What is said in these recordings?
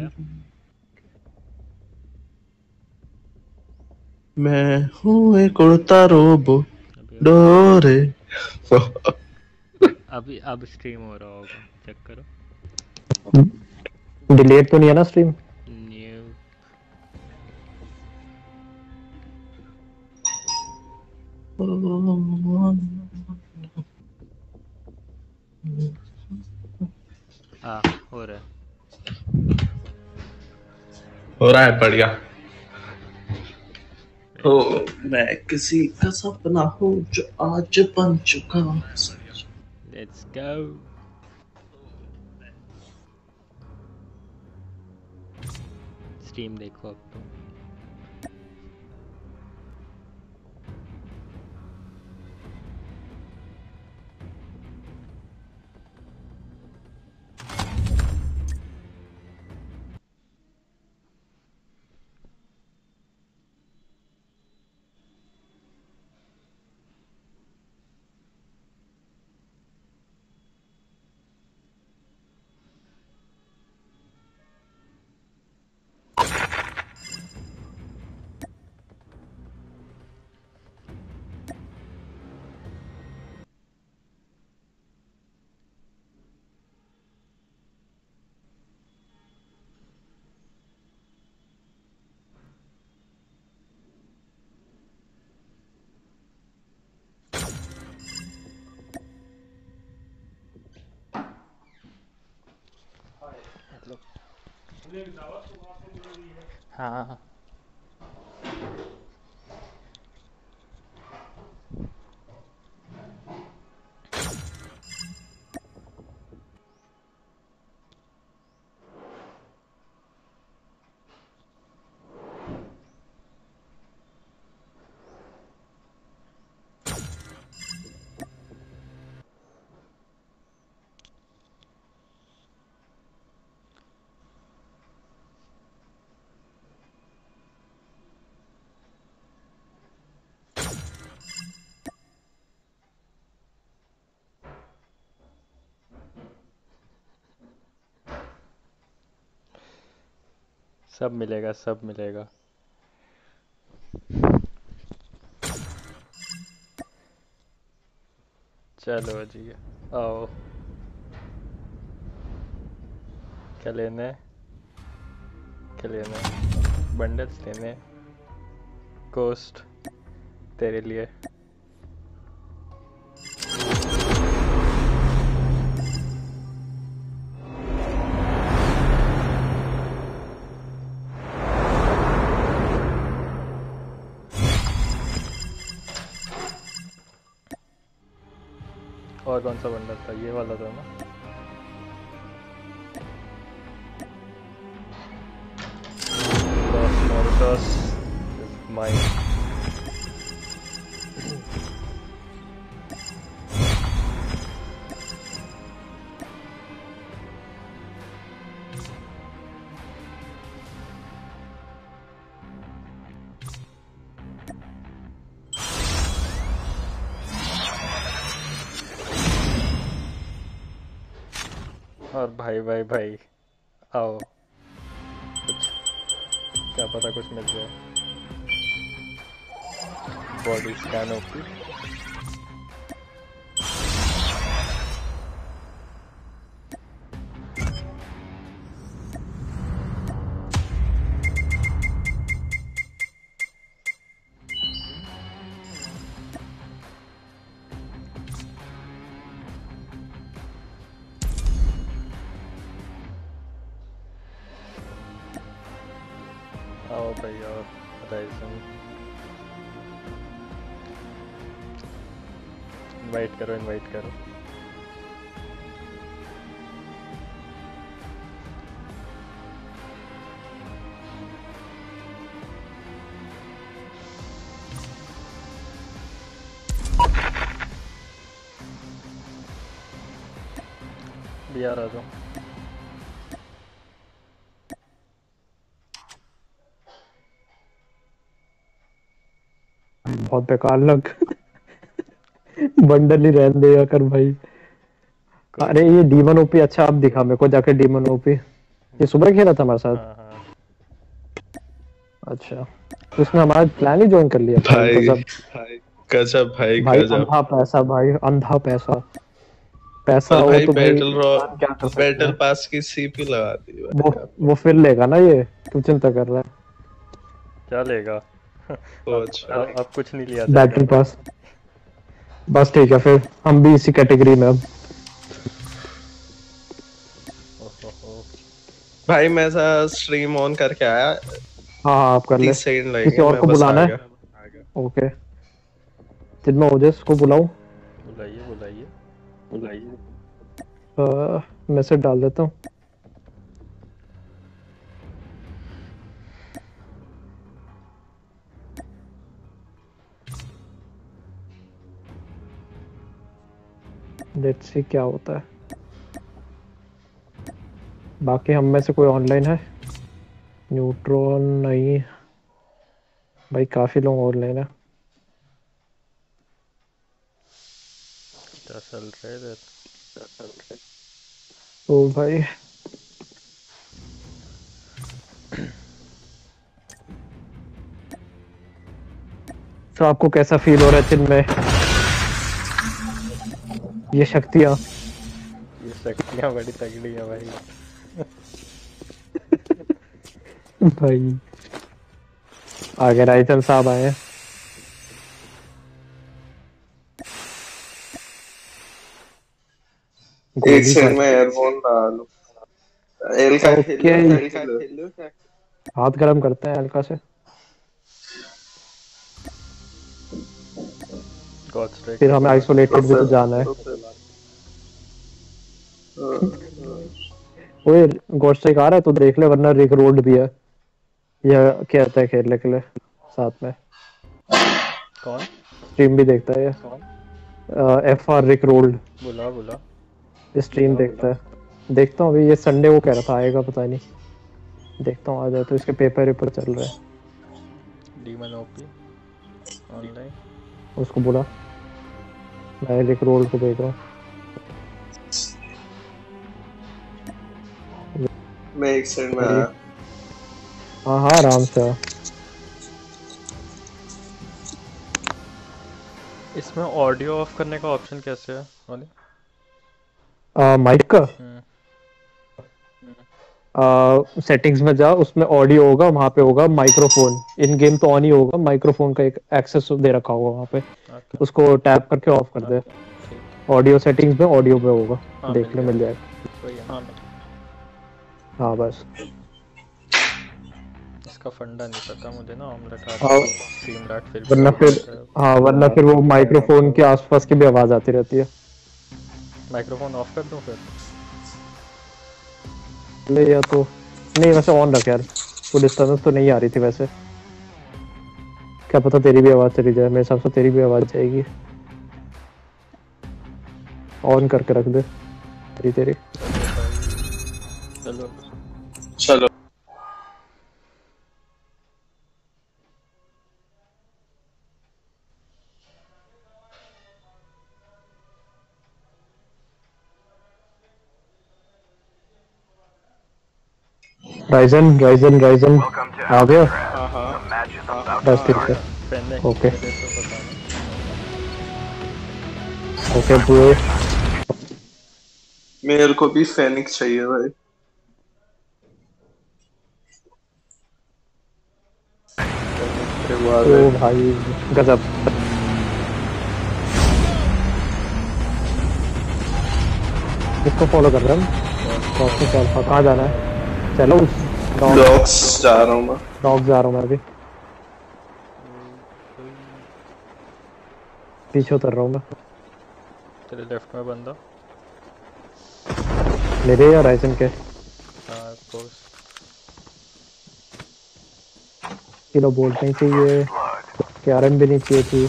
आया मैं हूँ एक उड़ता रोबो डोरे। अभी अब स्ट्रीम हो रहा होगा चेक करो। डिलीट तो नहीं है ना स्ट्रीम न्यू हाँ हो रहा है। हो रहा है बढ़िया। तो मैं किसी का सपना हूँ जो आज बन चुका है। लेट्स गो स्ट्रीम देखो अब तो हाँ सब मिलेगा सब मिलेगा। चलो जी, आओ। क्या लेने क्या लेना बंडल्स लेने कोस्ट तेरे लिए। सा बंडल था? ये वाला था ना? भाई भाई। भाई आओ। कुछ क्या पता कुछ मिल जाए। बॉडी स्कैन होगी। भी आ रहा था। बहुत बेकार लग। बंडल ही रहने देगा कर भाई। अरे ये डीमन ओपी अच्छा अब दिखा मेरे को जाके डीमन ओपी ये सुबह खेला था हमारे साथ? हाँ हाँ। अच्छा। तो उसने हमारा प्लान ही ज्वाइन कर लिया। भाई भाई गजब भाई भाई अंधा पैसा भाई अंधा पैसा। पैसा हो भाई तो भाई बैटल रॉ क्या कर सकते हैं? बैटल पास की सीपी लगा दी वो वो फिर लेगा ना ये? तू चिंता कर रहा है। क्या लेगा? अच्छा अब कुछ नहीं लिया बैटल पास बस ठीक है फिर हम भी इसी कैटेगरी में अब। भाई मैं सा स्ट्रीम ऑन करके आया। हाँ हाँ आप कर ले। 30 सेकंड किसी और को बुलाना है? ओके जिनमें ओजस को बुलाऊं बुलाइए बुलाइए। मैसेज डाल देता हूँ। लेट्स सी क्या होता है। बाकी हम में से कोई ऑनलाइन है? न्यूट्रॉन नहीं। भाई काफ़ी लोग ऑनलाइन है। क्या चल रहा है इधर तो भाई तो आपको कैसा फील हो रहा है चिन्मय ये शक्तियाँ। ये शक्तियाँ बड़ी तगड़ी है भाई। भाई आगे राइचन साहब आए। एक सेकंड में एयरफोन डालूं एल का ओके। एल का खेल हाथ गरम करते हैं हल्का से। फिर हमें आइसोलेटेड भी तो जाना है। ओए गॉड स्ट्राइक आ रहा है तो देख ले वरना रिक रोड भी है। यह कहता है खेलने के लिए साथ में। कौन? स्ट्रीम भी देखता है कौन? एफ़ आर रिक रोल्ड बुला बुला। स्ट्रीम देखता है। देखता हूँ अभी ये संडे वो कह रहा था आएगा पता नहीं। देखता हूँ आ जाए तो इसके पेपर वेपर चल रहे हैं। डीमन ओपी ऑनलाइन उसको बोला। मैं रिक रोल्ड को देख रहा हूँ। मैं एक सेकंड में हाँ हाँ आराम से इसमें ऑडियो ऑफ़ करने का ऑप्शन कैसे है वाले? माइक का? सेटिंग्स में जा उसमें ऑडियो होगा वहाँ पे होगा माइक्रोफोन इन गेम तो ऑन ही होगा माइक्रोफोन का एक एक्सेस दे रखा होगा वहाँ पे. उसको टैप करके ऑफ़ कर दे. ऑडियो सेटिंग्स में ऑडियो पे होगा. हाँ, देख ले मिल मिल जाएगा। हाँ हाँ बस. इसका फंडा नहीं पता मुझे ना ऑमलेट हाँ। वरना फिर हाँ। वरना फिर वो माइक्रोफोन के आसपास की भी आवाज़ आती रहती है। माइक्रोफोन ऑफ़ कर दूँ फिर? ले या तो नहीं वैसे ऑन रख यार। वो डिस्टर्बेंस तो नहीं आ रही थी वैसे। क्या पता तेरी भी आवाज़ चली जाए। मेरे हिसाब से तेरी भी आवाज़ जाएगी। ऑन करके रख दे। तेरी तेरी। चलो चलो। राइजन राइजन राइजन आ गया हाँ हाँ बस ठीक है ओके। ओके ब्रो मेरे को भी फेनिक्स चाहिए भाई। ओ भाई गजब। किसको फॉलो कर रहे हैं। हाँ, कहाँ जाना है? चलो डॉग डॉग्स जा रहा हूँ मैं। डॉग जा रहा हूँ मैं अभी। पीछे उतर रहा हूँ मैं। तेरे लेफ़्ट में बंदा। मेरे या राइजन के? हाँ कोर्स किलो बोल्ट नहीं चाहिए। कैरम भी नहीं चाहिए थी।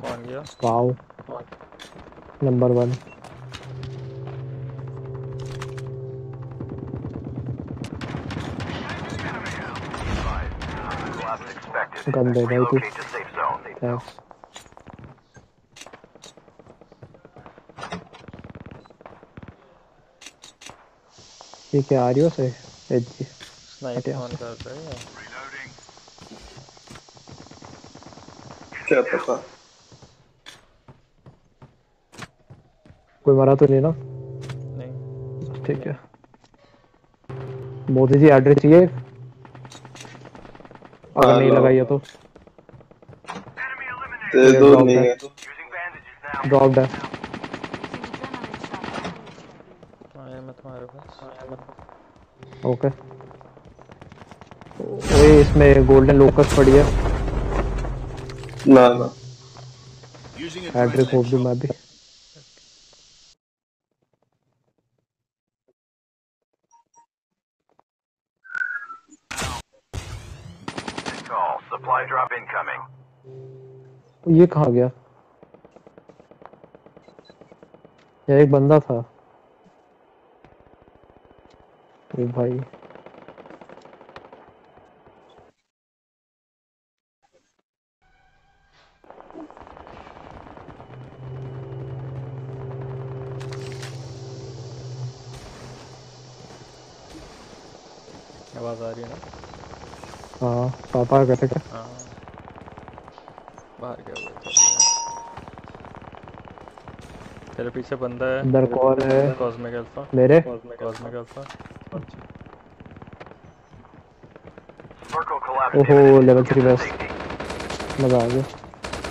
कौन गया? Wow number one. गंदे भाई तू। थैंक्स ये क्या आ रही हो से एज जी स्नाइपर ऑन कर रहे हैं। क्या पता? कोई मरा तो नहीं ना? नहीं। ठीक है। मोदी जी एड्रेस चाहिए अगर हाँ, नहीं लो। लगाई है तो? दे दो नहीं है। है तो। ड्रॉप्ड है। आया मैं तुम्हारे पास। आया मैं ओके ओए इसमें गोल्डन लोकस पड़ी है। ना ना। एड्रेस खोल दूँ मैं भी ये कहाँ गया? ये एक बंदा था। ये भाई। आवाज़ आ रही है ना? हाँ पापा कहते क्या हाँ बाहर क्या हुआ चल रहा है। तेरे पीछे बंदा है। अंदर कौन है। कॉस्मिक अल्फ़ा मेरे? कॉस्मिक अल्फ़ा ओहो level three Get to west मज़ा आ गया।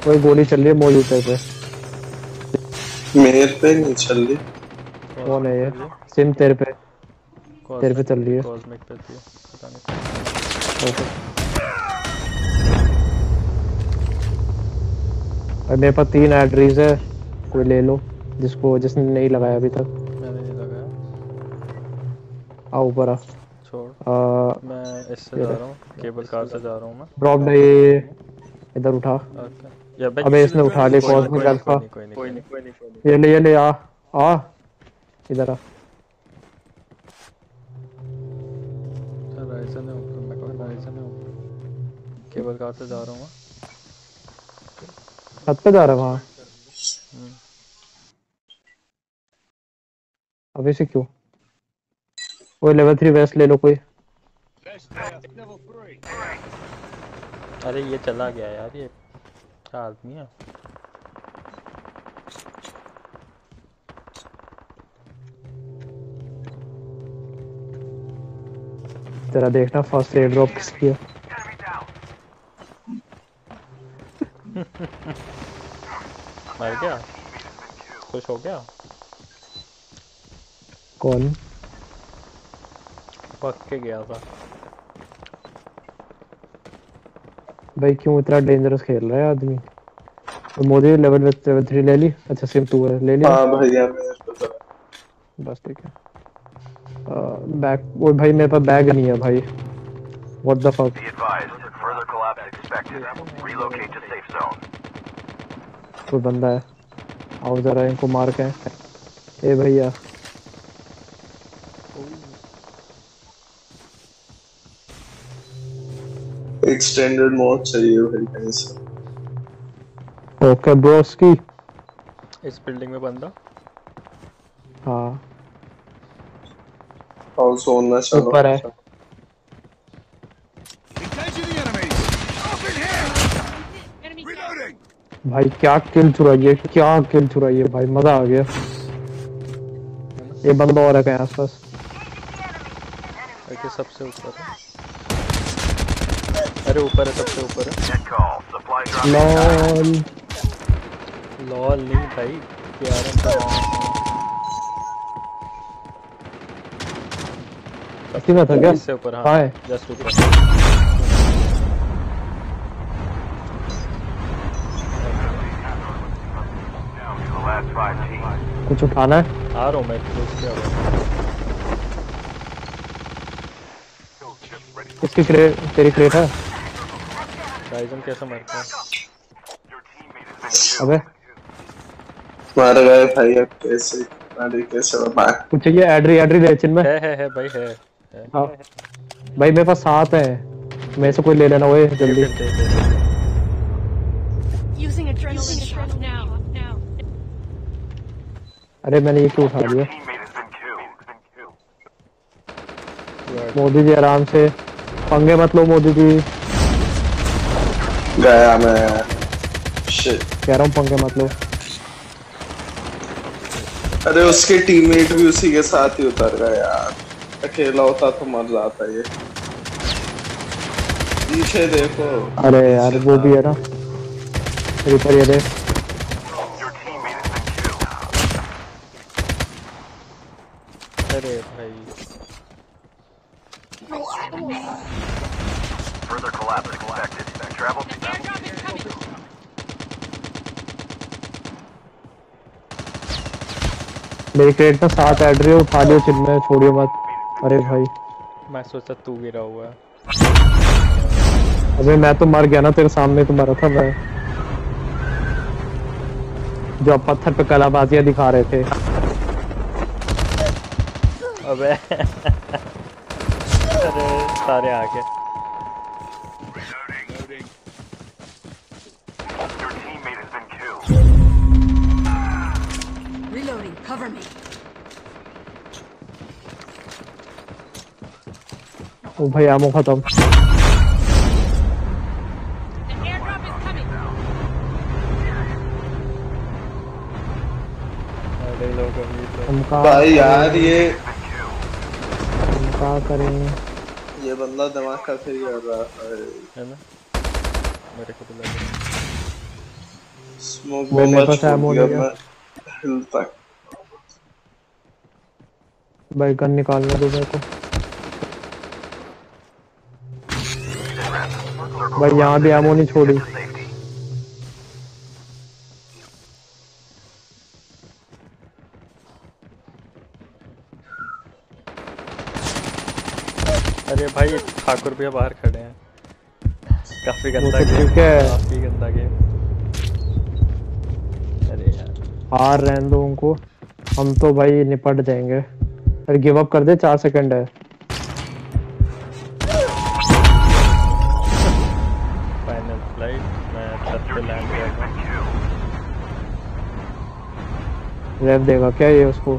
कोई गोली चल रही है मौजूद पे। मेरे पे नहीं चल रही। कौन है ये? सिम तेरे पे। तेरे पे चल रही है। कॉस्मिक पे थी। पता नहीं ओके। मेरे पास तीन एड्रीज है। कोई ले लो। जिसको जिसने नहीं लगाया अभी तक। मैंने नहीं लगाया। आ ऊपर आ। छोड़। आ, मैं इससे जा रहा। हूँ केबल कार से जा रहा हूँ मैं। ड्रॉप इधर उठा। या अबे इसने उठा नहीं, कॉस्मिक अल्फ़ा कोई नहीं कोई नहीं ये ले ये ले आ आ। इधर आ। राइजन है ऊपर मैं कहूँ राइजन है ऊपर केबल कार से जा रहा हूँ मैं। छत पे जा रहा है वहाँ हम्म। अभी से क्यों? कोई लेवल थ्री वेस्ट ले लो कोई। अरे ये चला गया यार ये क्या आदमी है। तेरा देखना फ़र्स्ट एयर ड्रॉप किसकी है। मर गया? खुश हो गया? कौन पक के गया था। भाई क्यों इतना डेंजरस खेल रहा है आदमी? तो मोदी लेवल लेवल थ्री ले ली। अच्छा सिम टू है। ले लिया। हाँ पे तो बस ठीक है। बैग वो भाई मेरे पास बैग नहीं है भाई। What the fuck. कोई बंदा है। आओ जरा इनको मार के। ए भैया। एक्सटेंडेड मोड चाहिए भाई कहीं से ओके ब्रोस्की इस बिल्डिंग में बंदा? हाँ। हाउस होना चलो ऊपर है। भाई क्या किल चुराई है? क्या किल चुराई है? भाई मज़ा आ गया। ये बंदा और है कहीं आसपास। सबसे ऊपर है। अरे ऊपर है सबसे ऊपर है. लॉल लॉल नहीं भाई का। इसी में था क्या? इससे ऊपर हाँ। है जस्ट ऊपर। five teams. कुछ उठाना है? आ रहा हूँ मैं क्लोज किया इसकी क्रेट तेरी क्रेट है? राइजन कैसे मरता है? अबे। मार गए भाई अब कैसे? अरे कैसे मैं कुछ चाहिए एड्री एड्री ले चिन में। है है है भाई है है। हाँ। भाई मेरे पास सात है। मेरे से कोई ले लेना वो जल्दी. अरे मैंने ये क्यों उठा लिया. मोदी जी आराम से। पंगे मत लो मोदी जी। गया मैं। शिट कह रहा हूँ पंगे मत लो। अरे उसके टीममेट भी उसी के साथ ही उतर गए यार। अकेला होता तो मर जाता ये। पीछे देखो। अरे यार वो भी है ना। रिपर ये दे Your teammate has been killed. अरे भाई। Further collapse expected. Travel to Airdrop is coming. मेरी क्रेट में सात ऐड रही हो उठा लियो चिन्ह छोड़ियो मत। अरे भाई। मैं सोचा तू गिरा हुआ है। अबे मैं तो मर गया ना तेरे सामने तो मरा था मैं। जो आप पत्थर पे कलाबाजियाँ दिखा रहे थे। अबे। अरे सारे आ गए। ओ भाई आमो खत्म भाई यार ये हम का करें। ये बंदा दिमाग का फिर कर रहा है है ना? मेरे को तो लग रहा स्मोक बम्बा पास छोड़ ammo दिया नहीं है। मैं हिल तक। भाई गन निकालने दो मेरे को। भाई यहाँ भी एमो नहीं छोड़ी। अरे भाई ठाकुर भैया बाहर खड़े हैं। काफ़ी गंदा तो गेम है। काफ़ी गंदा गेम अरे यार। हार रहने दो उनको हम तो भाई निपट जाएँगे। अरे गिव अप कर दे चार सेकंड है। रेव देगा क्या ये उसको?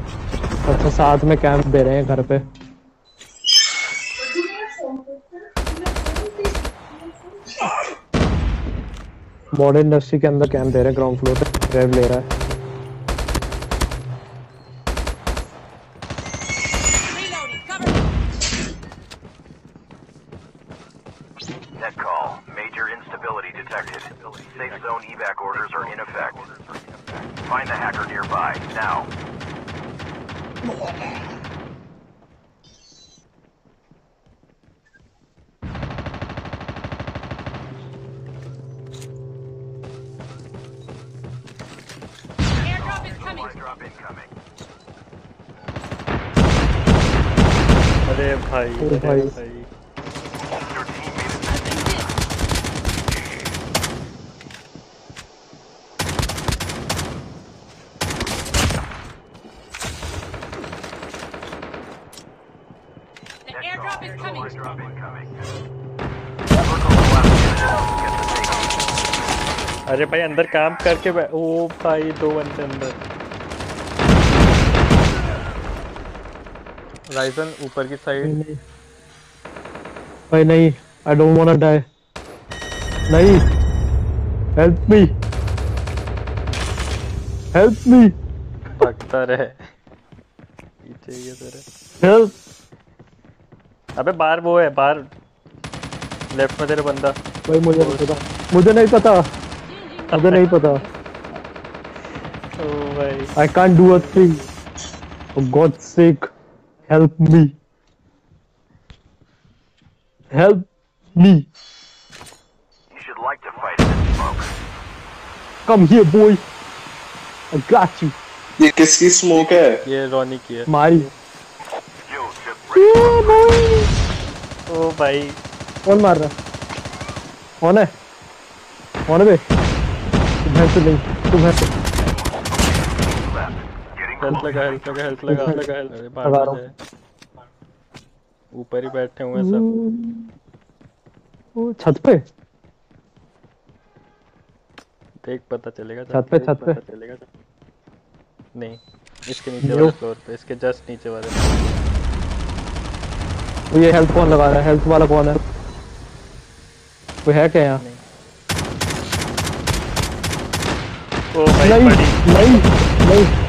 अच्छा साथ में कैंप दे रहे हैं घर पे। मॉडर्न इंडस्ट्री के अंदर कैंप दे रहे हैं ग्राउंड फ्लोर पे रेव ले रहा है Reloading. Cover me. Net call. Major instability detected. Safe zone evac orders are in effect. Find the hacker nearby, now. Airdrop is coming. Drop incoming. अरे भाई ओ अरे भाई। भाई Your teammate is The airdrop is coming. drop incoming. Circle collapse unit. Get to safety. अरे भाई अंदर काम करके ओ भाई दो बंदे अंदर राइजन ऊपर की साइड भाई नहीं I don't want to die नहीं। हेल्प मी हेल्प मी भागता रहे। पीछे ये तेरे। हेल्प अबे बाहर वो है बाहर। लेफ़्ट में तेरे बंदा। भाई मुझे नहीं पता। मुझे नहीं पता। मुझे नहीं पता। ओ भाई। I can't do a thing. For God's sake, help me. Help me. You should like to fight in the smoke. Come here, boy. I got you. ये किसकी स्मोक है ये रोनी की है मारी Fuel ship ready. ओ भाई कौन मार रहा है? कौन है कौन है बे तू भैंस से नहीं तू भैंस से Left. हेल्थ लगा हेल्थ लगा हेल्थ लगा लगा हेल्थ अरे बाहर। ऊपर ही बैठे हुए हैं सब। ओ, छत पे? देख पता चलेगा छत पे, छत पे। चलेगा। नहीं इसके नीचे वाले फ्लोर पे इसके जस्ट नीचे वाले। वो ये हेल्थ कौन लगा रहा है हेल्थ वाला कौन है। कोई है क्या यहाँ? ओ भाई नहीं नहीं नहीं।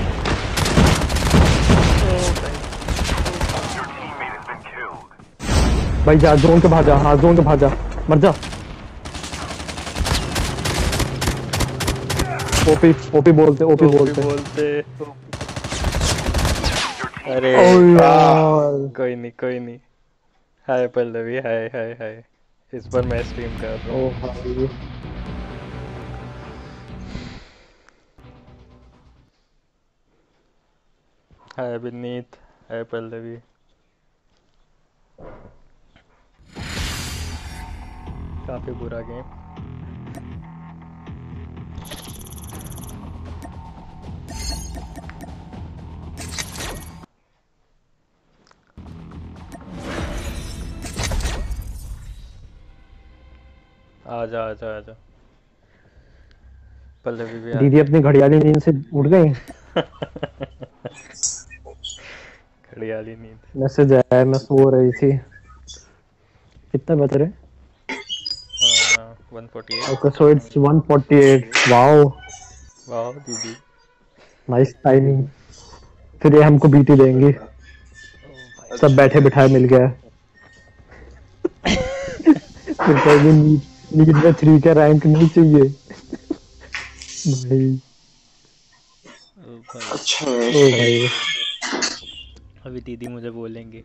भाई जा जोन के भाजा हाँ जोन के भाजा मर जा। ओपी ओपी बोलते ओपी बोलते। बोलते। अरे कोई नहीं कोई नहीं। हाय पल्लवी हाय हाय हाय। इस बार मैं स्ट्रीम कर रहा हूँ। हाय विनीत हाय पल्लवी। काफ़ी बुरा गेम। आजा आजा आजा। पल्लवी भी दीदी अपनी घड़ियाली नींद से उठ गई? घड़ियाली नींद। मैसेज आया मैं सो रही थी। कितना बज रहे one forty eight okay so it's 148 wow वाह दीदी नाइस टाइमिंग फिर ये हमको बीटी देंगी। सब बैठे बिठाए मिल गया। फिर कहेंगे नीट नीट में थ्री का रैंक नहीं चाहिए। भाई। भाई। अच्छा। ओ भाई। अभी दीदी मुझे बोलेंगे।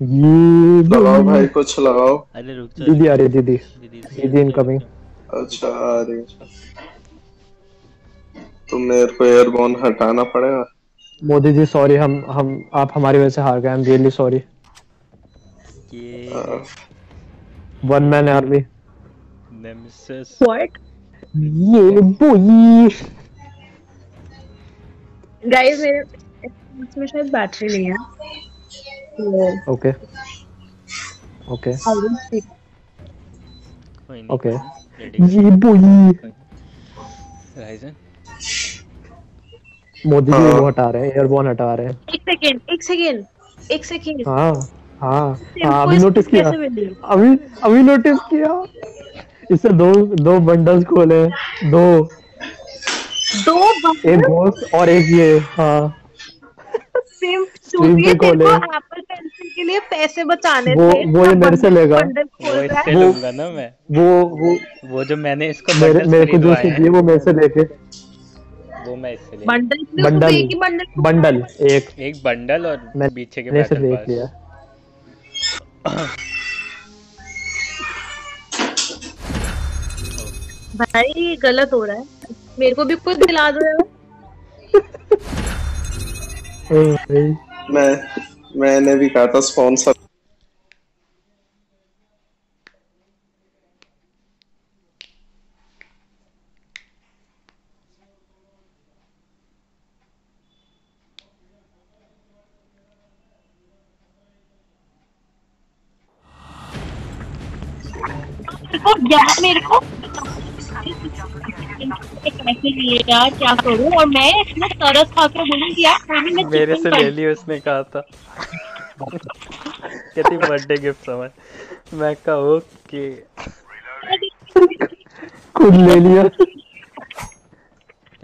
ये लगाओ भाई कुछ लगाओ। अरे रुक जा दीदी आ रही दीदी दीदी। इनकमिंग अच्छा आ रही तो मेरे को एयरबोन हटाना पड़ेगा? मोदी जी सॉरी हम हम आप हमारी वजह से हार गए आई एम रियली सॉरी ये one man army nemesis What? ये बोई गाइस मेरे इसमें शायद बैटरी नहीं है। ओके ओके ओके ये बोई राइजन मोदी जी हाँ। वो हटा रहे हैं एयरबोन हटा रहे हैं। एक सेकेंड एक सेकेंड एक सेकेंड। हाँ हाँ हाँ अभी नोटिस किया। अभी अभी नोटिस किया। इससे दो दो बंडल्स खोले दो। दो एक घोस्ट और एक ये हाँ। तेरे को एप्पल पेंसिल के लिए पैसे बचाने वो- थे वो ये मेरे से लेगा। बंडल वो इससे लूँगा ना मैं। वो वो वो जो मैंने इसको मेरे मेरे को जो दिए वो मेरे से लेके। वो मैं इससे ले बंडल बंडल एक ही बंडल बंडल एक। एक बंडल और मैं- पीछे के मैंने से बैटल देख लिया। भाई ये गलत हो रहा है। मेरे को भी कुछ दिला दो मैं मैंने भी कहा था स्पॉन्सर यार मेरे को। कैसे लिए यार क्या करूँ और मैं इतना तरस खा के बोलूँगी यार खाने में मेरे से ले ली उसने कहा था। कहती बर्थडे गिफ्ट समझ। मैं कहा ओके खुद ले लिया।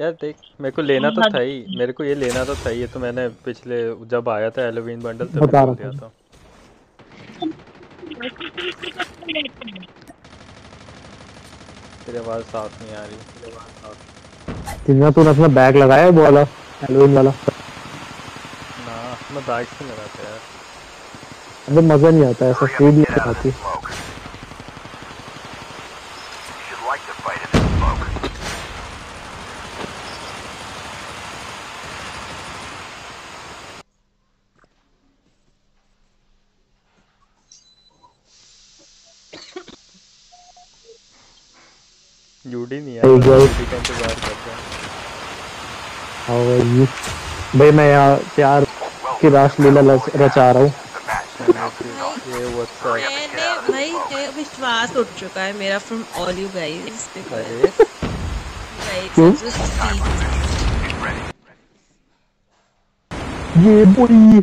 यार देख मेरे को लेना तो था ही। मेरे को ये लेना तो था ही ये तो मैंने पिछले जब आया था हेलोवीन बंडल तब बता दिया था। तेरी आवाज़ साफ़ नहीं आ रही जितना तूने अपना बैग लगाया है वो वाला हेलोइन वाला। ना मैं बैग से लगाता यार? अबे मज़ा नहीं आता ऐसा फील नहीं आती Smoke. You should like to fight in the smoke. यूडी नहीं Hey, यूडी का इंतज़ार कर रहा हूँ। और ये भाई मैं यहाँ प्यार की रासलीला रच- रचा रहा हूँ। भाई विश्वास उठ चुका है मेरा फ्रॉम ऑल यू गाइस ये बोली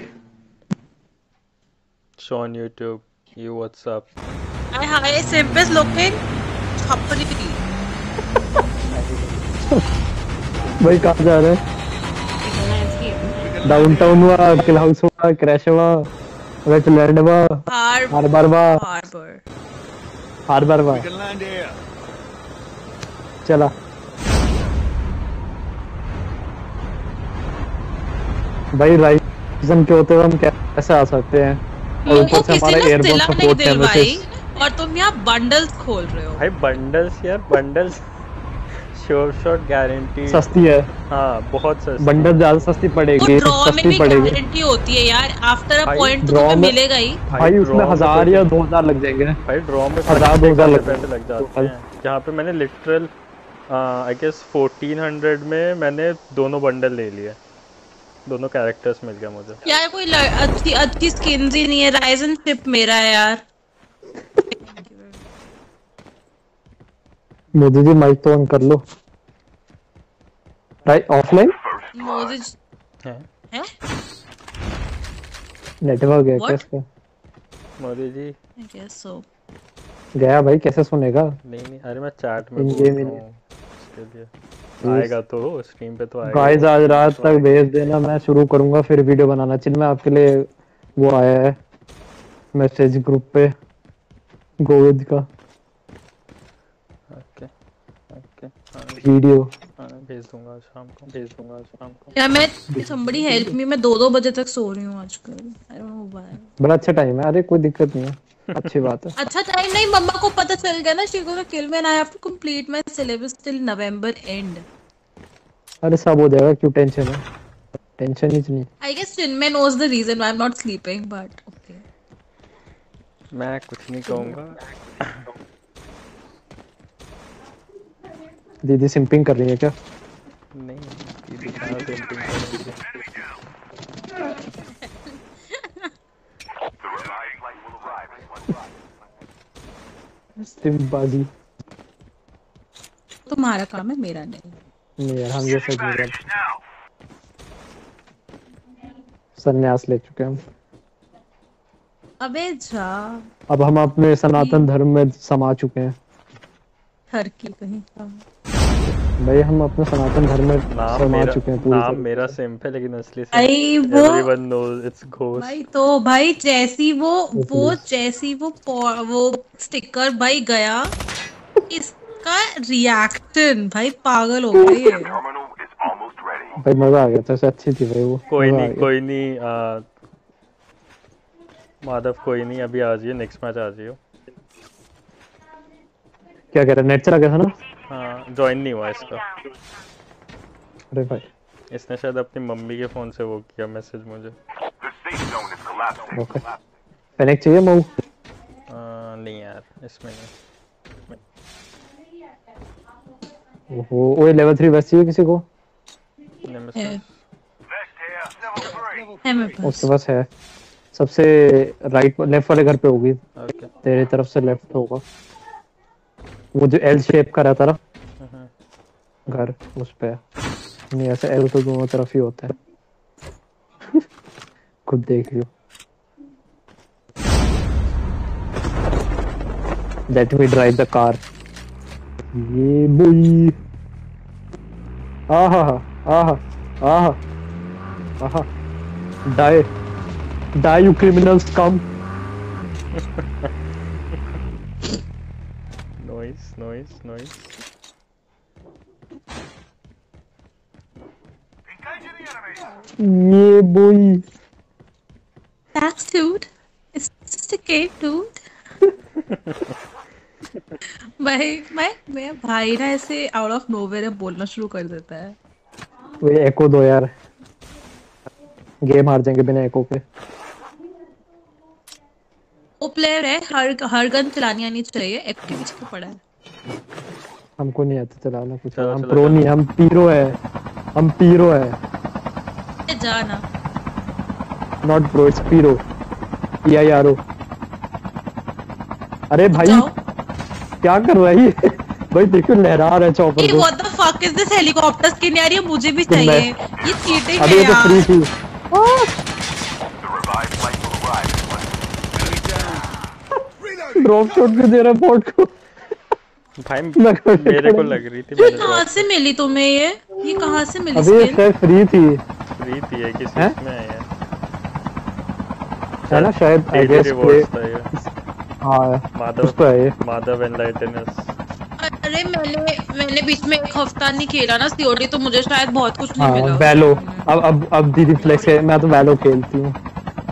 on YouTube. You what's up? Hi, hi, Simp is looking company. भाई कहाँ जा रहे हैं? डाउनटाउन हुआ किल हाउस हुआ क्रैश हुआ वेटलैंड हुआ हार्बर हुआ. हार्बर हुआ। चला। भाई राइजन के होते हुए हम कैसे आ सकते हैं? और ऊपर से किसी हमारा नहीं सपोर्ट कैमरे और तुम यहाँ बंडल्स खोल रहे हो। भाई बंडल्स यार बंडल्स श्योर शॉट गारंटी सस्ती है। हाँ बहुत सस्ती। बंडल ज़्यादा सस्ती वो पड़ेगी ड्रॉ में सस्ती भी पड़ेगी। गारंटी होती है यार? आफ्टर अ पॉइंट तो तुम्हें मिलेगा ही। भाई उसमें हज़ार तो- या दो हज़ार लग जाएँगे भाई ड्रॉ में हज़ार, दो हज़ार लग जाते हैं। जहाँ पे मैंने लिटरल आई गेस 1400 में मैंने दोनों बंडल ले लिए। दोनों कैरेक्टर्स मिल गया मुझे। यार कोई अच्छी अच्छी स्किन्स ही नहीं है। राइजन शिप मेरा है यार। मोदी जी माइक तो ऑन कर लो। राइट ऑफलाइन मोदी हैं। है? नेटवर्क है इसका मोदी जी। गेस सो गया भाई कैसे सुनेगा? नहीं नहीं अरे मैं चैट में इन गेम लिए। आएगा तो स्ट्रीम पे तो आएगा। गाइस आज रात तक भेज देना मैं शुरू करूँगा फिर वीडियो बनाना। चिल में आपके लिए वो आया है मैसेज ग्रुप पे गोविंद का। ओके ओके वीडियो हाँ, भेज दूँगा शाम को भेज दूँगा शाम को। या मैं somebody help me मैं दो दो बजे तक सो रही हूँ आजकल। आई डोंट नो व्हाई बड़ा अच्छा टाइम है। अरे कोई दिक्कत नहीं है। अच्छी बात है। अच्छा टाइम नहीं मम्मा को पता चल गया ना she gonna kill me and I have to complete my syllabus till November and अरे सब हो जाएगा क्यों टेंशन है? टेंशन ही नहीं। I guess Chinmay knows the reason why I'm not sleeping but okay. मैं कुछ नहीं कहूँगा। दीदी सिंपिंग कर रही है क्या? नहीं. सिंपबाजी तुम्हारा काम है मेरा नहीं नहीं यार हम ये सब नहीं करते संन्यास ले चुके हम अबे जा अब हम अपने सनातन धर्म में समा चुके हैं ठरकी कहीं का भाई हम अपने सनातन धर्म में नाम समा मेरा चुके हैं पूरी नाम मेरा सिंप है लेकिन असली भाई वो एवरीवन नोज़ इट्स घोस्ट भाई तो भाई जैसी वो वो जैसी वो वो स्टिकर भाई गया इसका रिएक्शन भाई पागल हो गई है. भाई मज़ा आ गया था ऐसे अच्छी थी भाई वो। कोई नहीं कोई नहीं आ, माधव कोई नहीं अभी आ जाइए नेक्स्ट मैच आ जाइए। क्या कह रहा नेट चला गया था ना? हाँ ज्वाइन नहीं हुआ इसका। अरे भाई। इसने शायद अपनी मम्मी के फ़ोन से वो किया मैसेज मुझे। फेनेक चाहिए मऊ नहीं यार इसमें नहीं। ओहो ओए लेवल 3 वेस्ट चाहिए किसी को। है. है उसके पास है। सबसे राइट लेफ़्ट वाले घर पे होगी। तेरी तरफ़ से लेफ़्ट होगा। वो जो एल शेप का रहता ना हम्म। घर उस पे। नहीं ऐसे एल तो दोनों तरफ़ ही होता है। खुद देख लियो। Let me drive the car ये बोई। आहा आहा आहा आहा। Die die you criminals come the enemy. ये बोई That's dude. It's just a kid, dude. भाई मैं मैं भाई ना ऐसे आउट ऑफ़ नोवेयर बोलना शुरू कर देता है वो एको दो यार गेम हार जाएँगे बिना एको के वो प्लेयर है हर हर गन चलानी आनी चाहिए एक्टिविटी को पड़ा है हमको नहीं आता चलाना कुछ। चलो, हम चलो, प्रो नहीं हम पीरो है। हम पीरो है। जाना। Not pro it's Piro P I R O अरे भाई क्या कर रहा है ये भाई देखो लहरा रहा है चॉपर को। What the fuck is this helicopter skin यार ये मुझे भी चाहिए। ये चीटिंग अभी है तो फ्री थी। The revived flight will arrive. Drop shot भी दे रहा है बॉट को। भाई मेरे को लग रही थी मैंने कहाँ से मिली तुम्हें ये? ये कहाँ से मिली अभी शायद फ्री थी। फ्री थी किसी हैं? में है। है ना शायद आई गेस हाँ माधव तो है माधव एनलाइटनर्स अरे मैंने मैंने बीच में एक हफ़्ता नहीं खेला ना सीओडी तो मुझे शायद बहुत कुछ नहीं हाँ मिला। वैलो अब अब अब दीदी फ्लेक्स है मैं तो वैलो खेलती हूँ।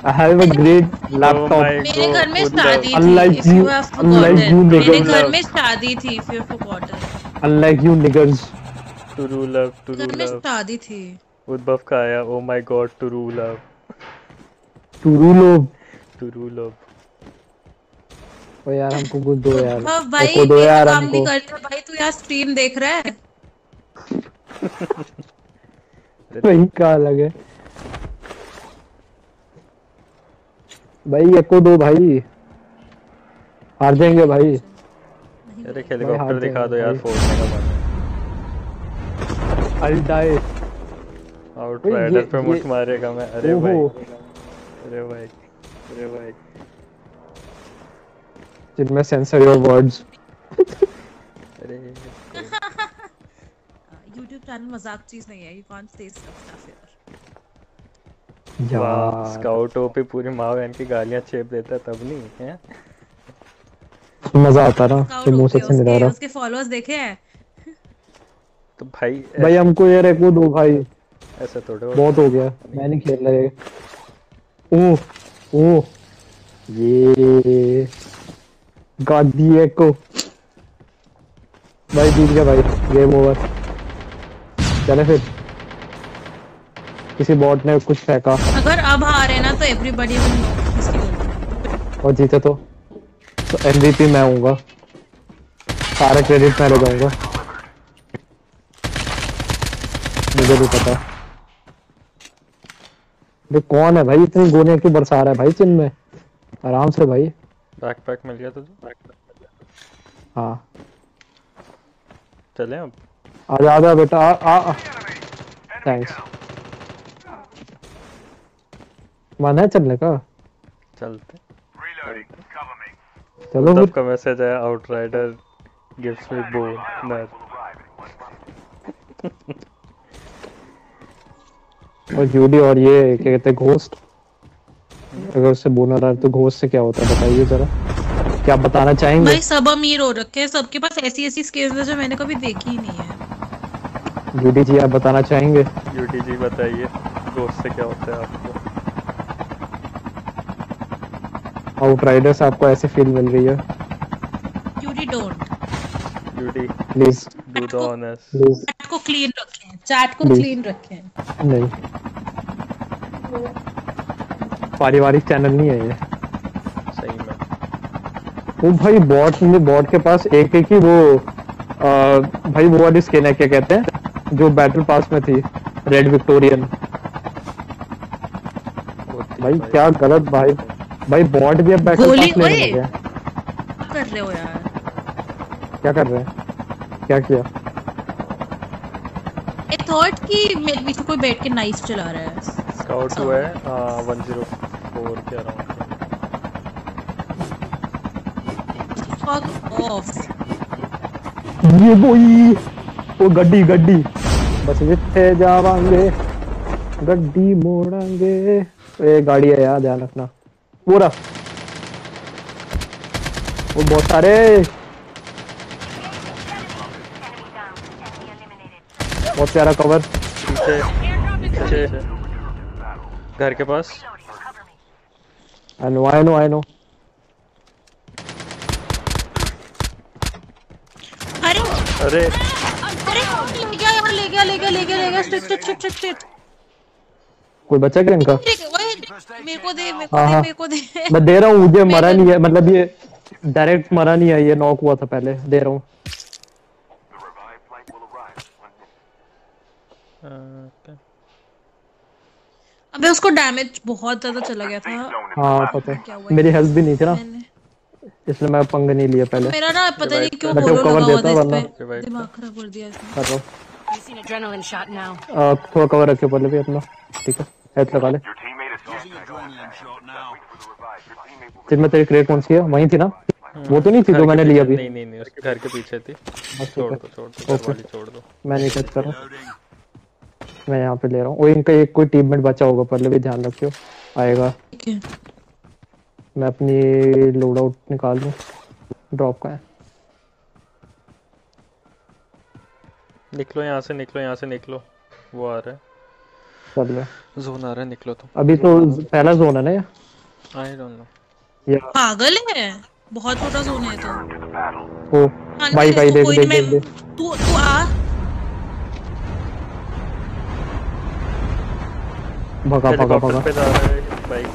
I have a great Oh laptop मेरे घर में शादी थी Unlike you you- unlike you forgotten मेरे घर में शादी थी if you have forgotten unlike you niggers to रू लव टू रू घर में शादी थी। उद्भव का आया ओ माय गॉड टू रू लव टुरुलो टू रू लव ओ यार हमको कुछ दो यार। हाँ भाई हमको दो ये यार काम हमको। कर रहा भाई तू यार स्ट्रीम देख रहा है? वही का अलग है। भाई एको दो भाई। हार जाएँगे भाई। अरे हेलीकॉप्टर दिखा दो यार। फोड़ने का मन I'll die आउट राइडर पे मुठ मारेगा मैं। अरे भाई। अरे भाई। अरे भाई। जिनमें सेंसर योर वर्ड्स अरे। YouTube चैनल मज़ाक चीज़ नहीं है। Stuff here. वाह यार स्काउट पे पूरी माँ बहन की गालियाँ चेप देता तब नहीं है? मज़ा आता Scout कि मुँह से उसके रहा उसके फॉलोअर्स देखे हैं? तो भाई भाई हमको यार एको दो भाई। ऐसा थोड़े बहुत हो गया। मैं नहीं खेल रहा। ये ओह ओह ये गादी एको। भाई जीत गया भाई। गेम ओवर चले फिर। किसी बॉट ने कुछ फेंका। अगर अब हारे ना तो एवरीबॉडी विल नो किसकी गलती और जीते तो? तो एमवीपी मैं हूँगा। सारा क्रेडिट मैं ले जाऊँगा। मुझे भी पता। ये कौन है भाई? इतनी गोलियाँ क्यों बरसा रहा है भाई चिन में? आराम से भाई। बैकपैक मिल गया तुझे? हाँ। चले अब? आजा आजा बेटा आ आ थैंक्स मन है चलने का? चलते। चलो तब का मैसेज आया आउटराइडर गिव्स मी बो नर और जूडी और ये क्या कहते हैं घोस्ट अगर उससे बोनर आ तो घोस्ट से क्या होता है बताइए जरा। क्या बताना चाहेंगे? भाई सब अमीर हो रखे हैं सबके पास ऐसी ऐसी स्किल्स है जो मैंने कभी देखी ही नहीं है। जूडी जी आप बताना चाहेंगे? यूटी जी बताइए दोस्त से क्या होता है आपको? आउटराइडर्स आपको ऐसे फील मिल रही है? UD don't UT please do the honest please chat को क्लीन रखें. चैट को क्लीन रखें. नहीं। पारिवारिक चैनल नहीं है ये। सही में। वो भाई बॉट में बॉट के पास एक एक ही वो आ, भाई वो वाली स्किन है क्या कहते हैं? जो बैटल पास में थी रेड विक्टोरियन भाई। क्या गलत भाई। भाई बॉट भी अब बैटल पास क्या कर रहे हो यार। क्या कर रहे हैं? क्या किया? आई थॉट कि मेरे पीछे कोई बैठ के नाइफ चला रहा है। स्काउट हुआ है वन ज़ीरो फोर के अराउंड फक ऑफ़ ये वही वो गड्डी गड्डी। बस जिथे जावांगे गड्डी मोड़ांगे। ये गाड़ी है यार ध्यान रखना। पूरा। वो बहुत सारे। बहुत प्यारा कवर पीछे पीछे। घर के पास। I know I know I know अरे। अरे। अरे ले गया यार ले गया ले गया ले गया ले गया शिट शिट कोई बचा क्या इनका? मेरे को दे मेरे को हाँ, दे हाँ। मेरे को दे। मैं दे रहा हूँ मुझे मरा नहीं है मतलब ये डायरेक्ट मरा नहीं है ये नॉक हुआ था पहले दे रहा हूँ। अबे उसको डैमेज बहुत ज़्यादा चला गया था। हाँ पता है। मेरी हेल्थ भी नहीं थी ना। इसलिए मैं पंग नहीं लिया पहले। मेरा ना पता नहीं क्यों मैं होलो लगा हुआ देता था इस पे। दिमाग खराब कर दिया इसने। कर रहा हूँ. थोड़ा कवर रखे पहले भी अपना ठीक है? हेल्थ लगा ले। जिनमें तेरी क्रेट कौन सी है? वहीं थी ना? वो तो नहीं थी जो मैंने ली पीछे- अभी। नहीं नहीं नहीं उसके घर के पीछे थी। बस छोड़ दो छोड़ दो ओके। वाली छोड़ दो। मैं नहीं टच कर रहा। मैं यहाँ पे ले रहा हूँ। वो इनका एक कोई टीममेट बचा होगा पहले भी ध्यान रखियो। आएगा। ठीक है। मैं अपनी लोड आउट निकाल दूँ। ड्रॉप का है। निकलो यहाँ से निकलो यहाँ से निकलो। वो आ रहा है। चल रहा जोन आ रहा है निकलो तुम। अभी तो पहला जोन है ना ये? आई डोंट नो या। पागल है। बहुत छोटा जोन है तो। ओ हाँ, भाई भाई देख देख देख तू तू आ। भगा भगा भगा। पे जा रहा है बाइक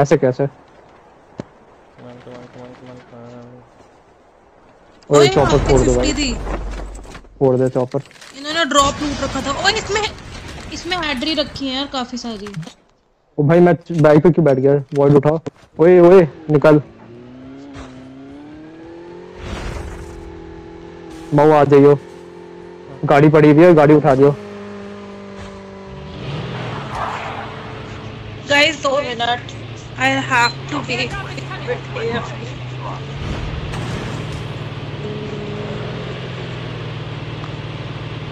ऐसे कैसे? कमान कमान कमान कमान कमान ओए ओए, चॉपर फोड़ दो भाई। फोड़ दे चॉपर इन्होंने ड्रॉप लूट रखा था। और इसमें इसमें एड्री रखी है यार काफ़ी सारी। ओ भाई मैं बाइक पे क्यों बैठ गया वॉइड उठाओ। ओए ओए निकल। मऊ आ जाइयो। गाड़ी पड़ी हुई है गाड़ी उठा दियो। गाइस दो minute I have to be